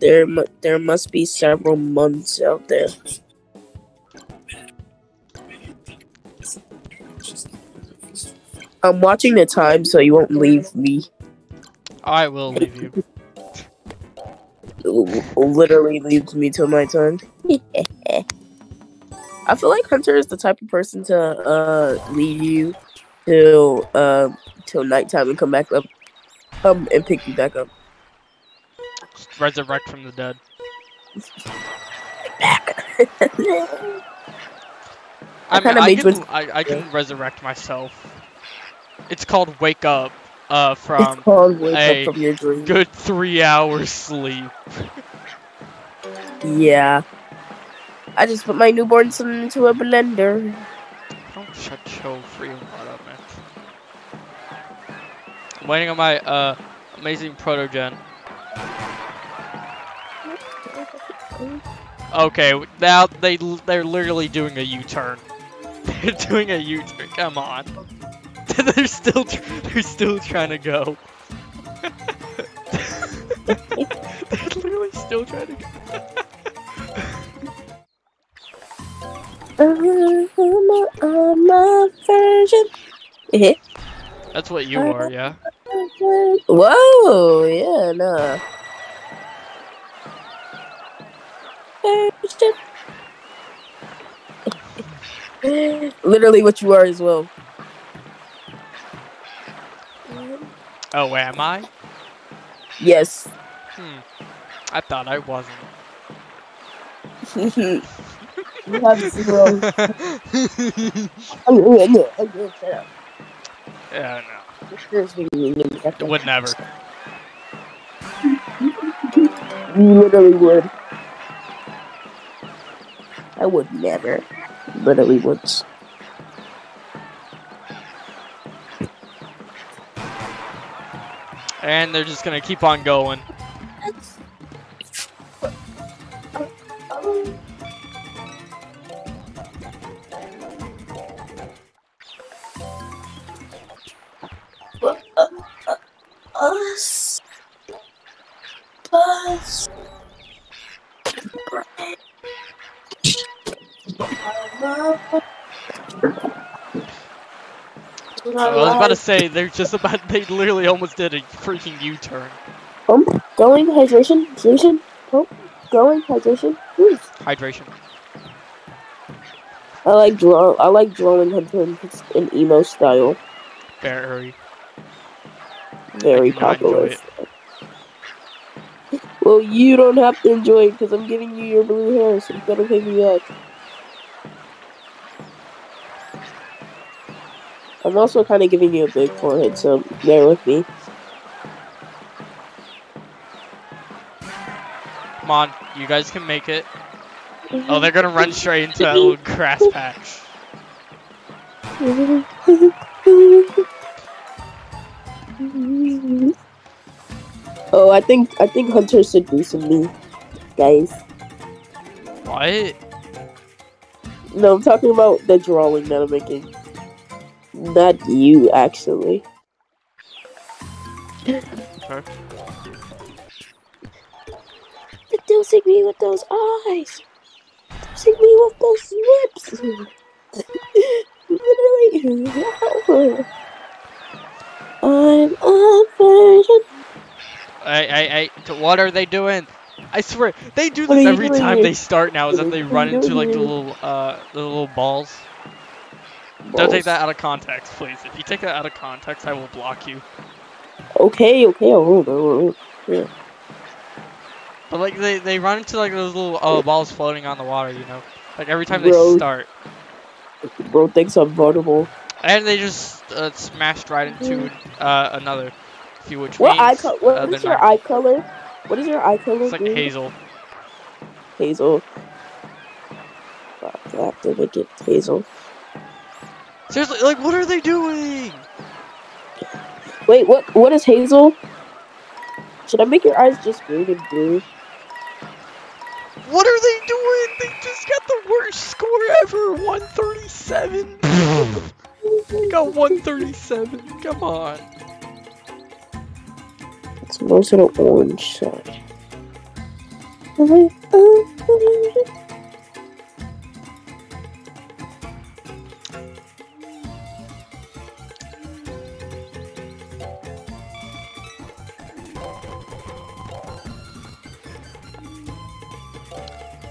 Speaker 1: There, there must be several months out there. I'm watching the time so you won't leave me.
Speaker 2: I will leave you.
Speaker 1: L- Literally leaves me till my time. I feel like Hunter is the type of person to uh leave you till uh till nighttime and come back up, come and pick you back up.
Speaker 2: Resurrect from the dead.
Speaker 1: Back.
Speaker 2: I mean,
Speaker 1: kinda
Speaker 2: I can,
Speaker 1: you-
Speaker 2: I, I can resurrect myself. It's called wake up. Uh, from a
Speaker 1: from your dream.
Speaker 2: good three hours sleep.
Speaker 1: Yeah. I just put my newborn son into a blender.
Speaker 2: Don't shut your freaking butt up, man. I'm waiting on my uh amazing protogen. Okay, now they they're literally doing a U-turn. They're doing a U-turn. Come on. they're still they're still trying to go. they're literally still trying to go.
Speaker 1: I'm a, virgin. Eh?
Speaker 2: That's what you are, yeah.
Speaker 1: Whoa, yeah, nah. Virgin. Literally what you are as well.
Speaker 2: Oh, am I?
Speaker 1: Yes.
Speaker 2: Hmm. I thought I wasn't.
Speaker 1: you have zero. Yeah, no, okay, shut up.
Speaker 2: yeah,
Speaker 1: Seriously, you
Speaker 2: no. It would never.
Speaker 1: You literally would. I would never. Literally would.
Speaker 2: And they're just gonna keep on going. Say they're just about. They literally almost did a freaking U-turn.
Speaker 1: Um, going hydration, hydration. Oh, going hydration. Please.
Speaker 2: Hydration.
Speaker 1: I like draw. I like drawing Hunter in, emo style.
Speaker 2: Very.
Speaker 1: Very
Speaker 2: I do not enjoy
Speaker 1: popular. Well, you don't have to enjoy it because I'm giving you your blue hair, so you better pay me back. I'm also kind of giving you a big forehead, so bear with me.
Speaker 2: Come on, you guys can make it. Mm-hmm. Oh, they're gonna run straight into that little grass patch.
Speaker 1: oh, I think I think Hunter's seducing me, guys.
Speaker 2: What?
Speaker 1: No, I'm talking about the drawing that I'm making. Not you, actually. Don't see me with those eyes. Don't see me with those lips. Literally, wow. I'm a virgin.
Speaker 2: Hey, hey, hey, what are they doing? I swear, they do this every time they start now, is that they run into like the little, uh, the little balls. Don't take that out of context, please. If you take that out of context, I will block you.
Speaker 1: Okay, okay, I won't. I won't. Yeah.
Speaker 2: But like, they, they run into like those little uh, balls floating on the water, you know? Like every time they start.
Speaker 1: Bro thinks I'm vulnerable.
Speaker 2: And they just uh, smashed right into uh, another. See which
Speaker 1: What eye
Speaker 2: means,
Speaker 1: color? What
Speaker 2: uh,
Speaker 1: is your
Speaker 2: not-
Speaker 1: eye color? What is your eye color?
Speaker 2: It's like
Speaker 1: dude?
Speaker 2: hazel.
Speaker 1: Hazel. Fuck, I have to make it hazel.
Speaker 2: Seriously, like, what are they doing?
Speaker 1: Wait, what? What is hazel? Should I make your eyes just green and blue?
Speaker 2: What are they doing? They just got the worst score ever 137. they got 137. Come on.
Speaker 1: It's most of the orange side.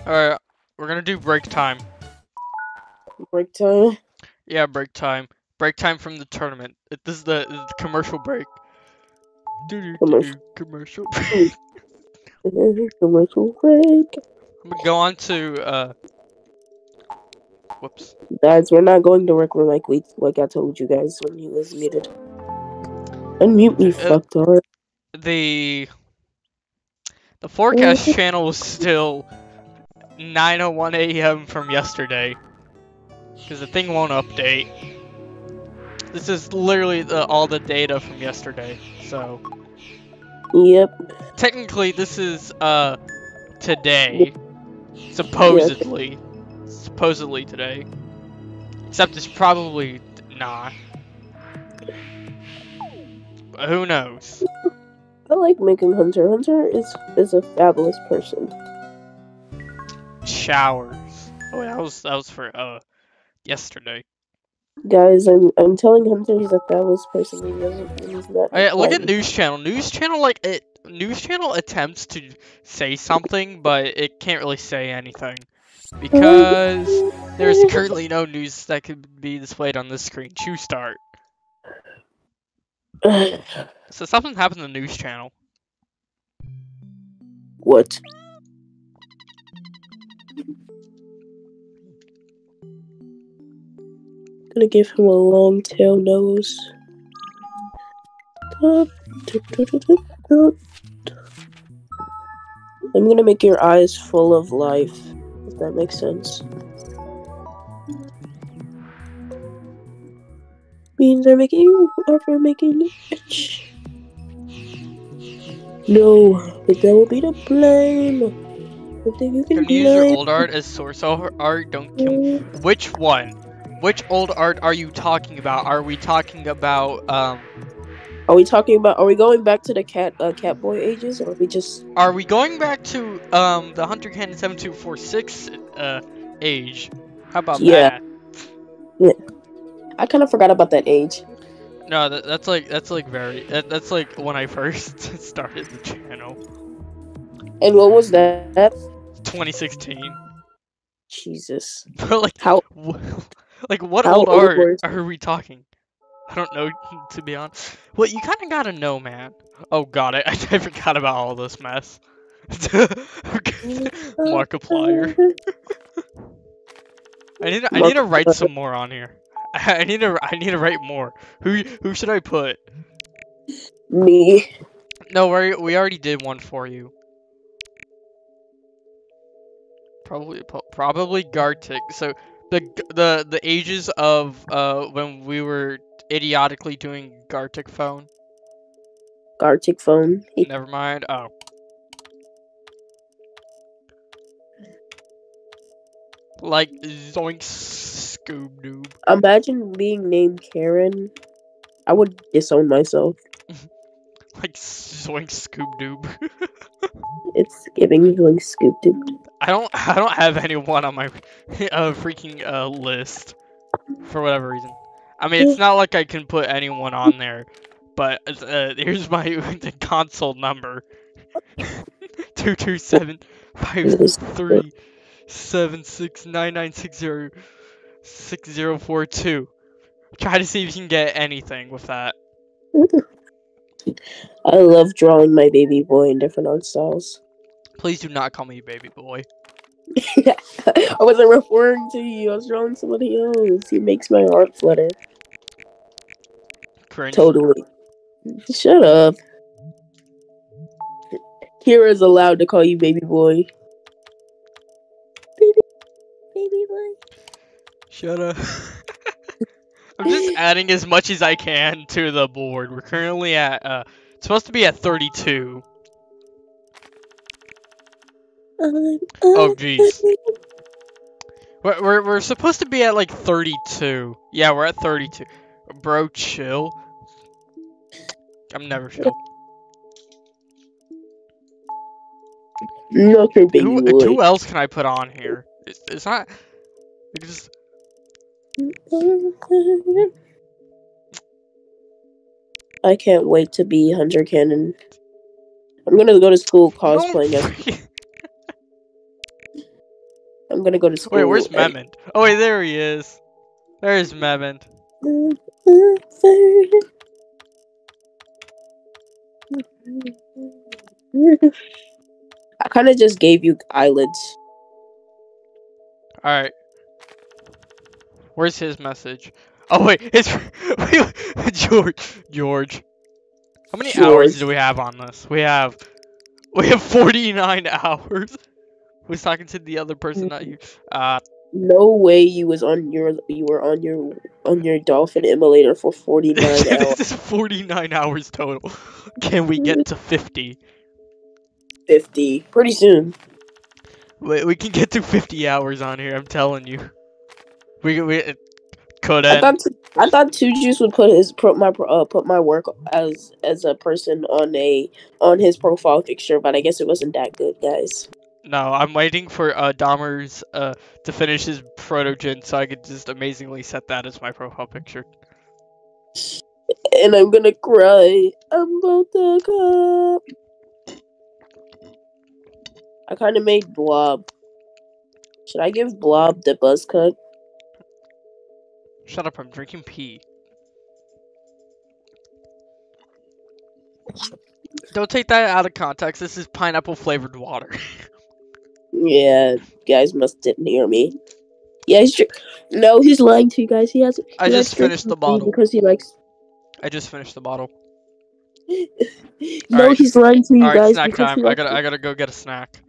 Speaker 2: Alright, we're gonna do break time.
Speaker 1: Break time.
Speaker 2: Yeah, break time. Break time from the tournament. It- This is the, the commercial break. Doo-doo-doo-doo,
Speaker 1: Commercial.
Speaker 2: Commercial break.
Speaker 1: Commercial break.
Speaker 2: I'm gonna go on to, uh... Whoops.
Speaker 1: Guys, we're not going to Rec Room like we like I told you guys when he was muted. Unmute me,
Speaker 2: Uh,
Speaker 1: fucked hard.
Speaker 2: the the forecast channel is still 9:01 a.m. from yesterday because the thing won't update. This is literally the, all the data from yesterday. So
Speaker 1: Yep.
Speaker 2: technically, this is uh today, supposedly, supposedly today. Except it's probably not. But who knows?
Speaker 1: I like making Hunter. Hunter is is a fabulous person.
Speaker 2: Showers. Oh, that was that was for uh yesterday.
Speaker 1: Guys, I'm I'm telling Hunter he's a fabulous person. He doesn't. He's not.
Speaker 2: Oh, yeah, look at news channel. News channel like it. News channel attempts to say something, but it can't really say anything because there's currently no news that could be displayed on this screen. Choose start. So something happened to the news channel.
Speaker 1: what? I'm gonna give him a long tail nose. I'm gonna make your eyes full of life, if that makes sense. Means I'm making you over making you rich. No, but that will be the blame. I think you can
Speaker 2: Can you use your
Speaker 1: blame
Speaker 2: old art as source art? Don't kill
Speaker 1: me. Mm.
Speaker 2: Which one? Which old art are you talking about? Are we talking about um
Speaker 1: Are we talking about? Are we going back to the cat uh, cat boy ages, or are we just?
Speaker 2: Are we going back to um the Hunter Cannon seven two four six uh age? How about
Speaker 1: Yeah.
Speaker 2: that?
Speaker 1: I kind of forgot about that age.
Speaker 2: No, that, that's like that's like very that, that's like when I first started the channel,
Speaker 1: And what was that?
Speaker 2: 2016.
Speaker 1: Jesus.
Speaker 2: But like
Speaker 1: How?
Speaker 2: Like what
Speaker 1: How
Speaker 2: old
Speaker 1: old
Speaker 2: are are we talking? I don't know to be honest. Well, you kind of gotta know, man. Oh god, I, I forgot about all this mess. Markiplier. I need to, I need to write some more on here. I need to I need to write more. Who who should I put?
Speaker 1: Me.
Speaker 2: No, we we already did one for you. Probably probably Gartic. So the the the ages of uh when we were idiotically doing Gartic phone.
Speaker 1: Gartic phone.
Speaker 2: Never mind. Oh. Like Zoink Scoob Doob.
Speaker 1: Imagine being named Karen. I would disown myself.
Speaker 2: Like Zoink Scoob Doob.
Speaker 1: It's giving feeling Doob.
Speaker 2: I don't I don't have anyone on my uh, freaking uh, list for whatever reason. I mean, it's not like I can put anyone on there, but uh, here's my the console number: two two seven five three seven six nine nine six zero six zero four two. Try to see if you can get anything with that.
Speaker 1: I love drawing my baby boy in different art styles.
Speaker 2: Please do not call me baby boy.
Speaker 1: I wasn't referring to you. I was drawing somebody else. He makes my heart flutter.
Speaker 2: Cringe.
Speaker 1: Totally. Shut up. Kira's allowed to call you baby boy. Baby, baby boy.
Speaker 2: Shut up. I'm just adding as much as I can to the board. We're currently at uh it's supposed to be at 32.
Speaker 1: I'm
Speaker 2: Oh jeez. We're, we're we're supposed to be at like 32. Yeah, we're at 32. Bro, chill. I'm never chill.
Speaker 1: Not your
Speaker 2: Who, who else can I put on here? It's, it's not. It's just
Speaker 1: I can't wait to be Hunter Cannon. I'm gonna go to school cosplaying as. I'm gonna go to school.
Speaker 2: Wait, where's Memond? Oh wait, there he is. There's Memond.
Speaker 1: I kind of just gave you eyelids.
Speaker 2: All right. Where's his message? Oh wait, it's George. George. How many hours do we have on this? We have we have 49 hours. Was talking to the other person, not you. Uh,
Speaker 1: No way you was on your you were on your on your dolphin emulator for 49 hours.
Speaker 2: this is 49 hours total. Can we get to 50?
Speaker 1: 50 pretty soon.
Speaker 2: We, we can get to 50 hours on here. I'm telling you. We we it could
Speaker 1: I thought I thought Two Juice would put his put my uh, put my work as as a person on a on his profile picture, but I guess it wasn't that good, guys.
Speaker 2: No, I'm waiting for uh, Dahmer's uh, to finish his protogen so I could just amazingly set that as my profile picture.
Speaker 1: And I'm gonna cry. I'm about to cry. I kind of made Blob. Should I give Blob the buzz cut?
Speaker 2: Shut up, I'm drinking pee. Don't take that out of context. This is pineapple flavored water.
Speaker 1: Yeah, guys must didn't hear me. Yeah, he's dr- no, he's lying to you guys. He has.
Speaker 2: I
Speaker 1: he likes
Speaker 2: just finished the bottle.
Speaker 1: because he likes.
Speaker 2: I just finished the bottle.
Speaker 1: No,
Speaker 2: Alright.
Speaker 1: he's lying to you
Speaker 2: Alright,
Speaker 1: guys
Speaker 2: snack time. I gotta I gotta go get a snack.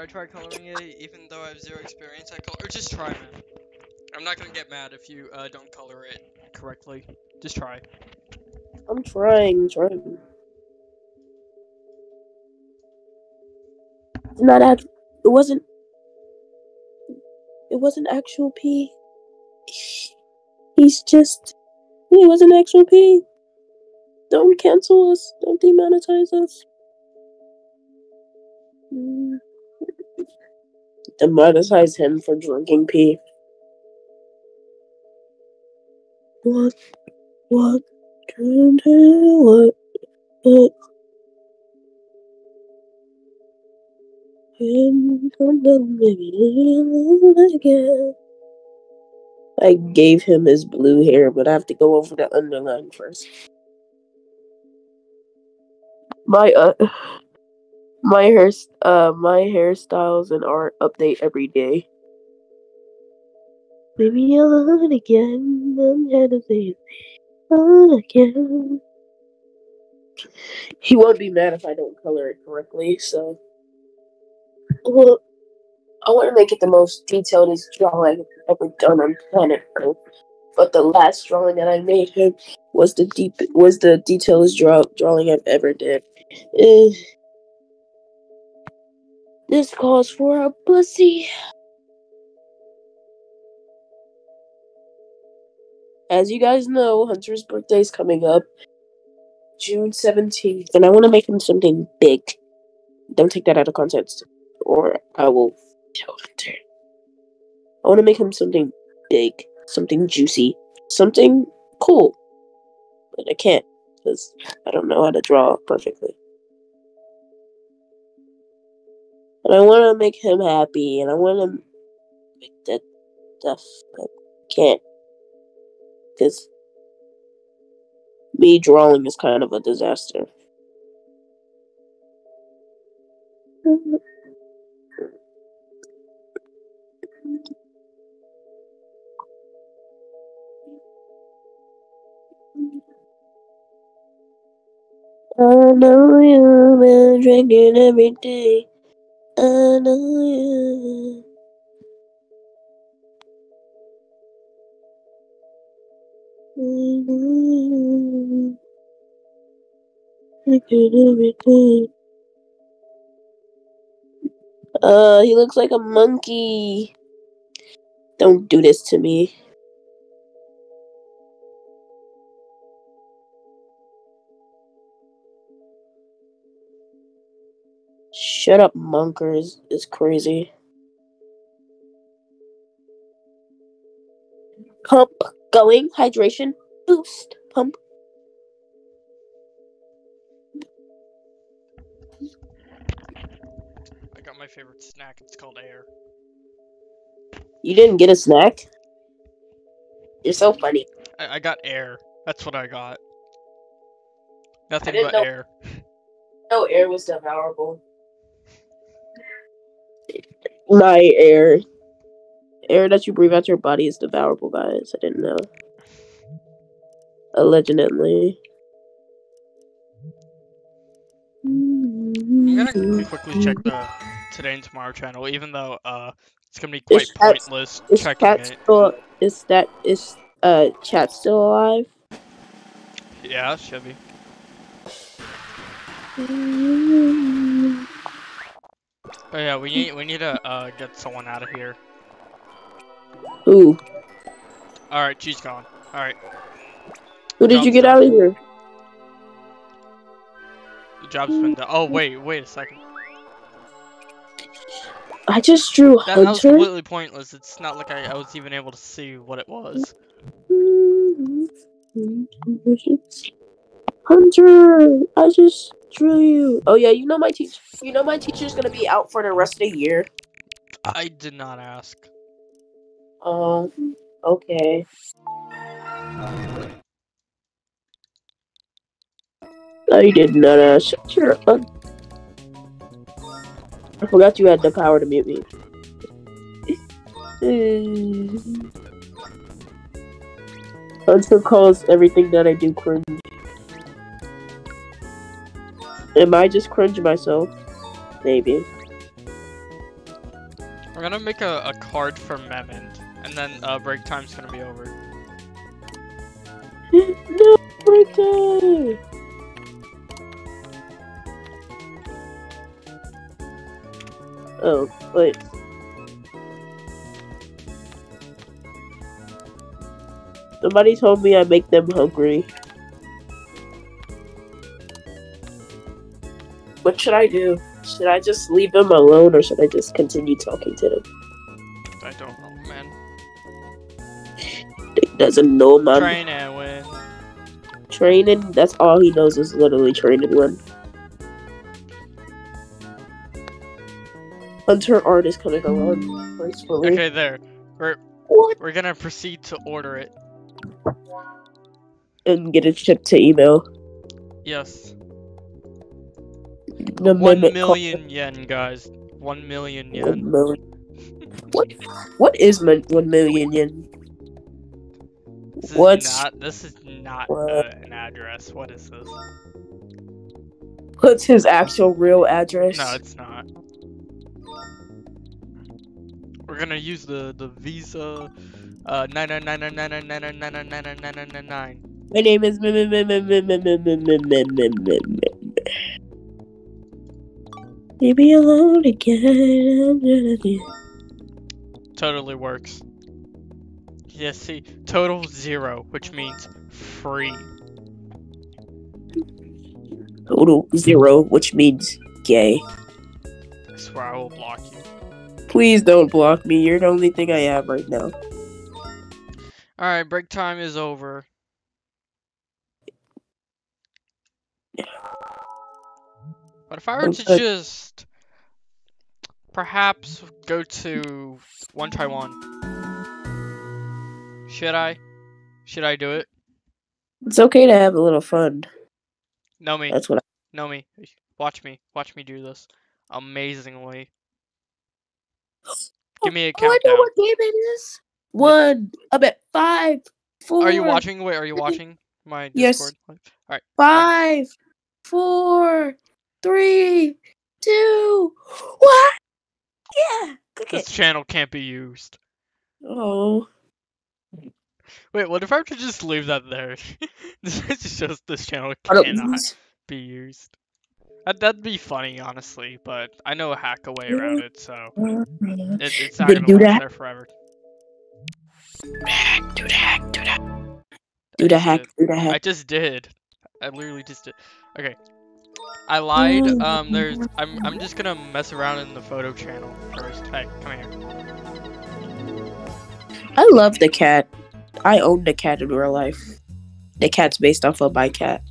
Speaker 2: I try coloring it even though I have zero experience at color? Or just try, man. I'm not gonna get mad if you uh, don't color it correctly. Just try.
Speaker 1: I'm trying, trying. It's not act. It wasn't. It wasn't actual pee. He's just He was an actual P. Don't cancel us. Don't demonetize us. Mm. Demonetize him for drinking pee. What? What? What? What? I gave him his blue hair, but I have to go over the underline first. My uh, my hair, uh, my hairstyles and art update every day. Maybe alone again, I'm hesitating alone again. He won't be mad if I don't color it correctly, so. Well, I want to make it the most detailed drawing I've ever done on planet Earth. But the last drawing that I made him was the deep was the detailed draw, drawing I've ever did. Uh, this calls for a pussy. As you guys know, Hunter's birthday is coming up June 17th, and I want to make him something big. Don't take that out of context, or I will tell Hunter. I want to make him something big, something juicy, something cool. But I can't, because I don't know how to draw perfectly. And I want to make him happy, and I want to make that stuff. I can't because me drawing is kind of a disaster. I know you've been drinking every day. I know you. i can do it Uh, he looks like a monkey. Don't do this to me. Shut up, monkers. It's crazy. Pump going. Hydration. Boost. Pump.
Speaker 2: I got my favorite snack. It's called air.
Speaker 1: You didn't get a snack? You're so funny.
Speaker 2: I, I got air. That's what I got. Nothing but
Speaker 1: know-
Speaker 2: air.
Speaker 1: No air was devourable. My air. Air that you breathe out your body is devourable, guys. I didn't know. Allegedly.
Speaker 2: I'm gonna quickly check the today and tomorrow channel, even though uh it's gonna be quite
Speaker 1: Is chat-
Speaker 2: pointless
Speaker 1: Is
Speaker 2: checking
Speaker 1: chat
Speaker 2: it.
Speaker 1: still is that is uh chat still alive?
Speaker 2: Yeah, should be. Oh yeah, we need we need to uh get someone out of here.
Speaker 1: Who?
Speaker 2: All right, she's gone. All right,
Speaker 1: Who did you get
Speaker 2: done.
Speaker 1: out of here?
Speaker 2: the job's been done. Oh wait, wait a second.
Speaker 1: I just drew
Speaker 2: That, that was completely pointless. It's not like I, I was even able to see what it was.
Speaker 1: Hunter, I just drew you. Oh yeah, you know my teacher. You know my teacher's gonna be out for the rest of the year.
Speaker 2: I did not ask.
Speaker 1: Um. Okay. I did not ask. Sure. I forgot you had the power to mute me. Hunter calls everything that I do cringe. Am I just cringe myself? Maybe.
Speaker 2: We're gonna make a, a card for Memond, and then uh, break time's gonna be over.
Speaker 1: no, break time! Oh, wait. Somebody told me I make them hungry. What should I do? Should I just leave them alone or should I just continue talking to them?
Speaker 2: I don't know, man.
Speaker 1: He doesn't know, man.
Speaker 2: Train and win.
Speaker 1: Training, that's all he knows is literally training one. Hunter art is coming along gracefully.
Speaker 2: Okay, there. We're
Speaker 1: What?
Speaker 2: we're gonna proceed to order it.
Speaker 1: And get it shipped to email.
Speaker 2: Yes.
Speaker 1: The
Speaker 2: One million yen, guys. One million yen.
Speaker 1: million. What? What is one million yen?
Speaker 2: This
Speaker 1: What's
Speaker 2: not. This is not uh, an address. What is this?
Speaker 1: what's his actual real address?
Speaker 2: No, it's not. We're gonna use the the Visa. Uh, nine nine nine nine nine nine nine nine nine nine nine nine nine nine.
Speaker 1: My name is. Leave me alone again.
Speaker 2: Totally works. Yeah, see, total zero, which means free.
Speaker 1: Total zero, which means gay.
Speaker 2: I swear I will block you.
Speaker 1: Please don't block me. You're the only thing I have right now.
Speaker 2: Alright, break time is over. But if I were to just perhaps go to one Taiwan, should I? Should I do it?
Speaker 1: It's okay to have a little fun.
Speaker 2: Know me,
Speaker 1: That's what. I...
Speaker 2: know me. Watch me, watch me do this amazingly. Give me a
Speaker 1: oh, I know what game it is. One. I'm at five. Four.
Speaker 2: Are you watching? Wait, are you watching my Discord? Yes. Alright,
Speaker 1: Five, four, three, two, one. Yeah. Click
Speaker 2: this
Speaker 1: it.
Speaker 2: channel can't be used.
Speaker 1: Oh.
Speaker 2: Wait, what if I were to just leave that there? this just shows this channel cannot be used. That, that'd be funny, honestly, but I know a hack a way around it, so it, it's not gonna
Speaker 1: do that.
Speaker 2: there forever.
Speaker 1: Do the hack. Do the hack. Do the hack. Do the hack. Do the
Speaker 2: I just did. I literally just did. Okay. I lied. Um, there's. I'm. I'm just gonna mess around in the photo channel first. Hey, come here.
Speaker 1: I love the cat. I own the cat in real life. The cat's based off of my cat.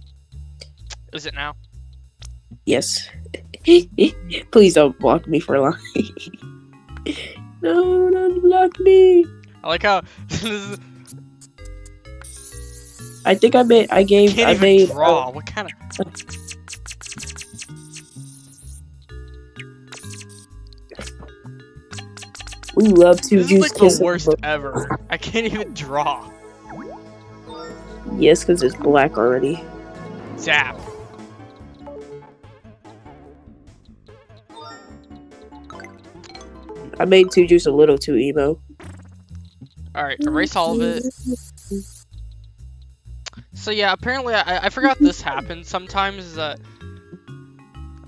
Speaker 2: Is it now?
Speaker 1: Yes. Please don't block me for lying. no, don't block me.
Speaker 2: I like how
Speaker 1: I think I made. I gave. I made.
Speaker 2: draw. What kind of?
Speaker 1: We love to
Speaker 2: This is like
Speaker 1: kiss.
Speaker 2: the worst ever. I can't even draw.
Speaker 1: Yes, because it's black already.
Speaker 2: Zap.
Speaker 1: I made two juice a little too emo.
Speaker 2: All right, erase all of it. So yeah, apparently I, I forgot this happens sometimes that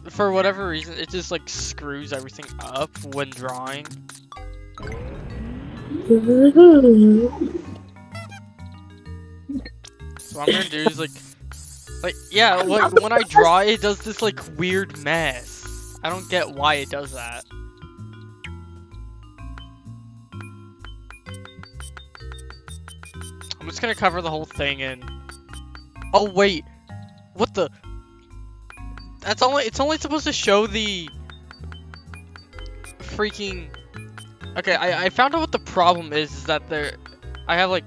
Speaker 2: for whatever reason it just like screws everything up when drawing. So I'm gonna do is like, like yeah, like when I draw it does this like weird mess. I don't get why it does that. I'm just gonna cover the whole thing in. Oh wait, what the? That's only. It's only supposed to show the freaking. Okay, I I found out what the problem is. Is that there, I have like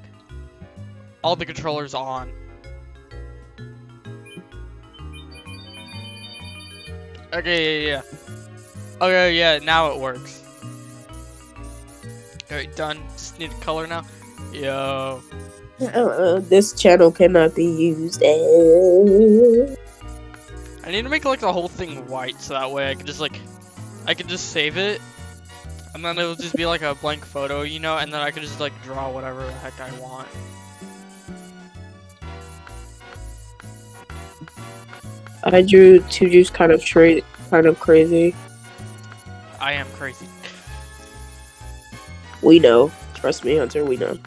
Speaker 2: all the controllers on. Okay, yeah, yeah. Okay, yeah, now it works. Alright, done. Just need a color now. Yo.
Speaker 1: Uh, this channel cannot be used.
Speaker 2: I need to make like the whole thing white so that way I can just like I can just save it and then it'll just be like a blank photo, you know, and then I can just like draw whatever the heck I want.
Speaker 1: I drew two juice kind of straight, kind of crazy.
Speaker 2: I am crazy.
Speaker 1: We know. Trust me, Hunter. We know.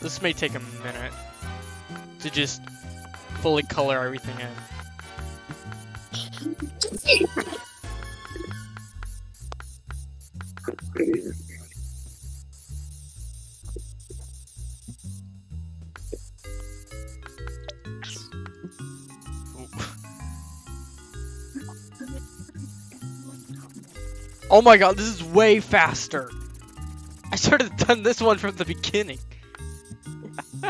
Speaker 2: This may take a minute to just fully color everything in. Oh my god, this is way faster. I should have done this one from the beginning.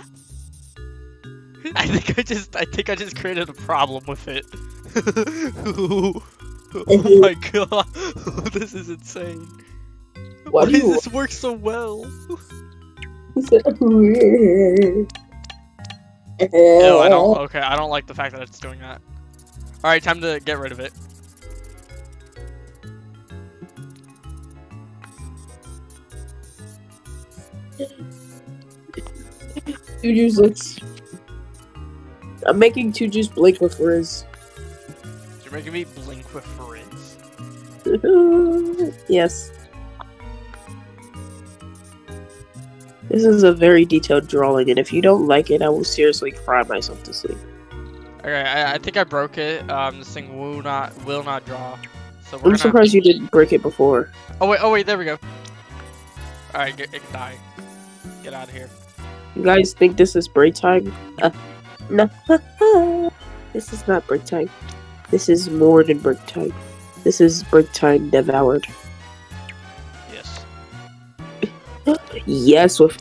Speaker 2: I think I just I think I just created a problem with it. oh my god. this is insane.
Speaker 1: Why
Speaker 2: Why
Speaker 1: do
Speaker 2: does
Speaker 1: you-
Speaker 2: this work so well?
Speaker 1: Ew,
Speaker 2: oh, I don't okay, I don't like the fact that it's doing that. Alright, time to get rid of it.
Speaker 1: Two Juice looks. I'm making Two Juice blink with Riz.
Speaker 2: You're making me blink with frizz.
Speaker 1: yes. This is a very detailed drawing, and if you don't like it, I will seriously cry myself to sleep.
Speaker 2: Okay, I, I think I broke it. Um, this thing will not will not draw. So we're
Speaker 1: I'm
Speaker 2: gonna.
Speaker 1: surprised you didn't break it before.
Speaker 2: Oh wait, oh wait, there we go. All right, get, it can die. Get out of here.
Speaker 1: You guys think this is break time? Uh, no. this is not break time. This is more than break time. This is break time devoured.
Speaker 2: Yes,
Speaker 1: with.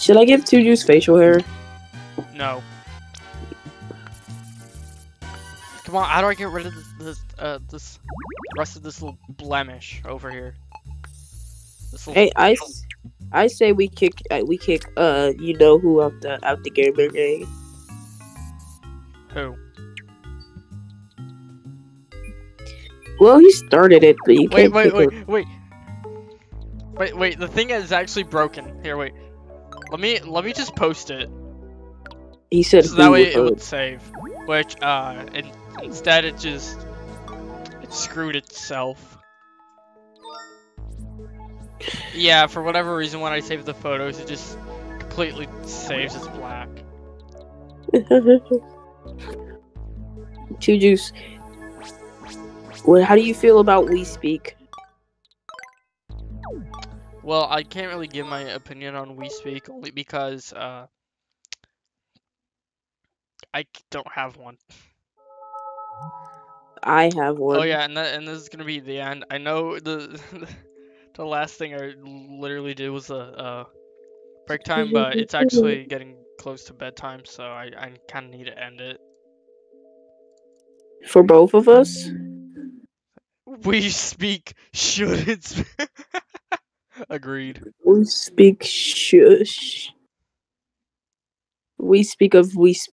Speaker 1: Should I give Two Juice facial hair?
Speaker 2: No. Come on, how do I get rid of this, this uh this rest of this little blemish over here? This little,
Speaker 1: Hey, I, I say we kick, uh, we kick, uh, you know who out the out the gamer game.
Speaker 2: who?
Speaker 1: Well, he started it, but you
Speaker 2: Wait,
Speaker 1: can't
Speaker 2: wait, wait,
Speaker 1: him.
Speaker 2: wait. Wait, wait, the thing is actually broken. Here, wait. Let me let me just post it.
Speaker 1: He said
Speaker 2: So that way it
Speaker 1: would-
Speaker 2: save. Which uh in, instead it just it screwed itself. Yeah, for whatever reason when I save the photos it just completely saves as black.
Speaker 1: Two Juice. Well, how do you feel about Wii Speak?
Speaker 2: Well, I can't really give my opinion on Wii Speak only because uh I don't have one.
Speaker 1: I have one.
Speaker 2: Oh yeah, and that, and this is gonna be the end. I know the the last thing I literally did was a uh, break time, but it's actually getting close to bedtime, so I I kind of need to end it.
Speaker 1: For both of us?
Speaker 2: We speak shouldn't. Agreed.
Speaker 1: We speak shush. We speak of we.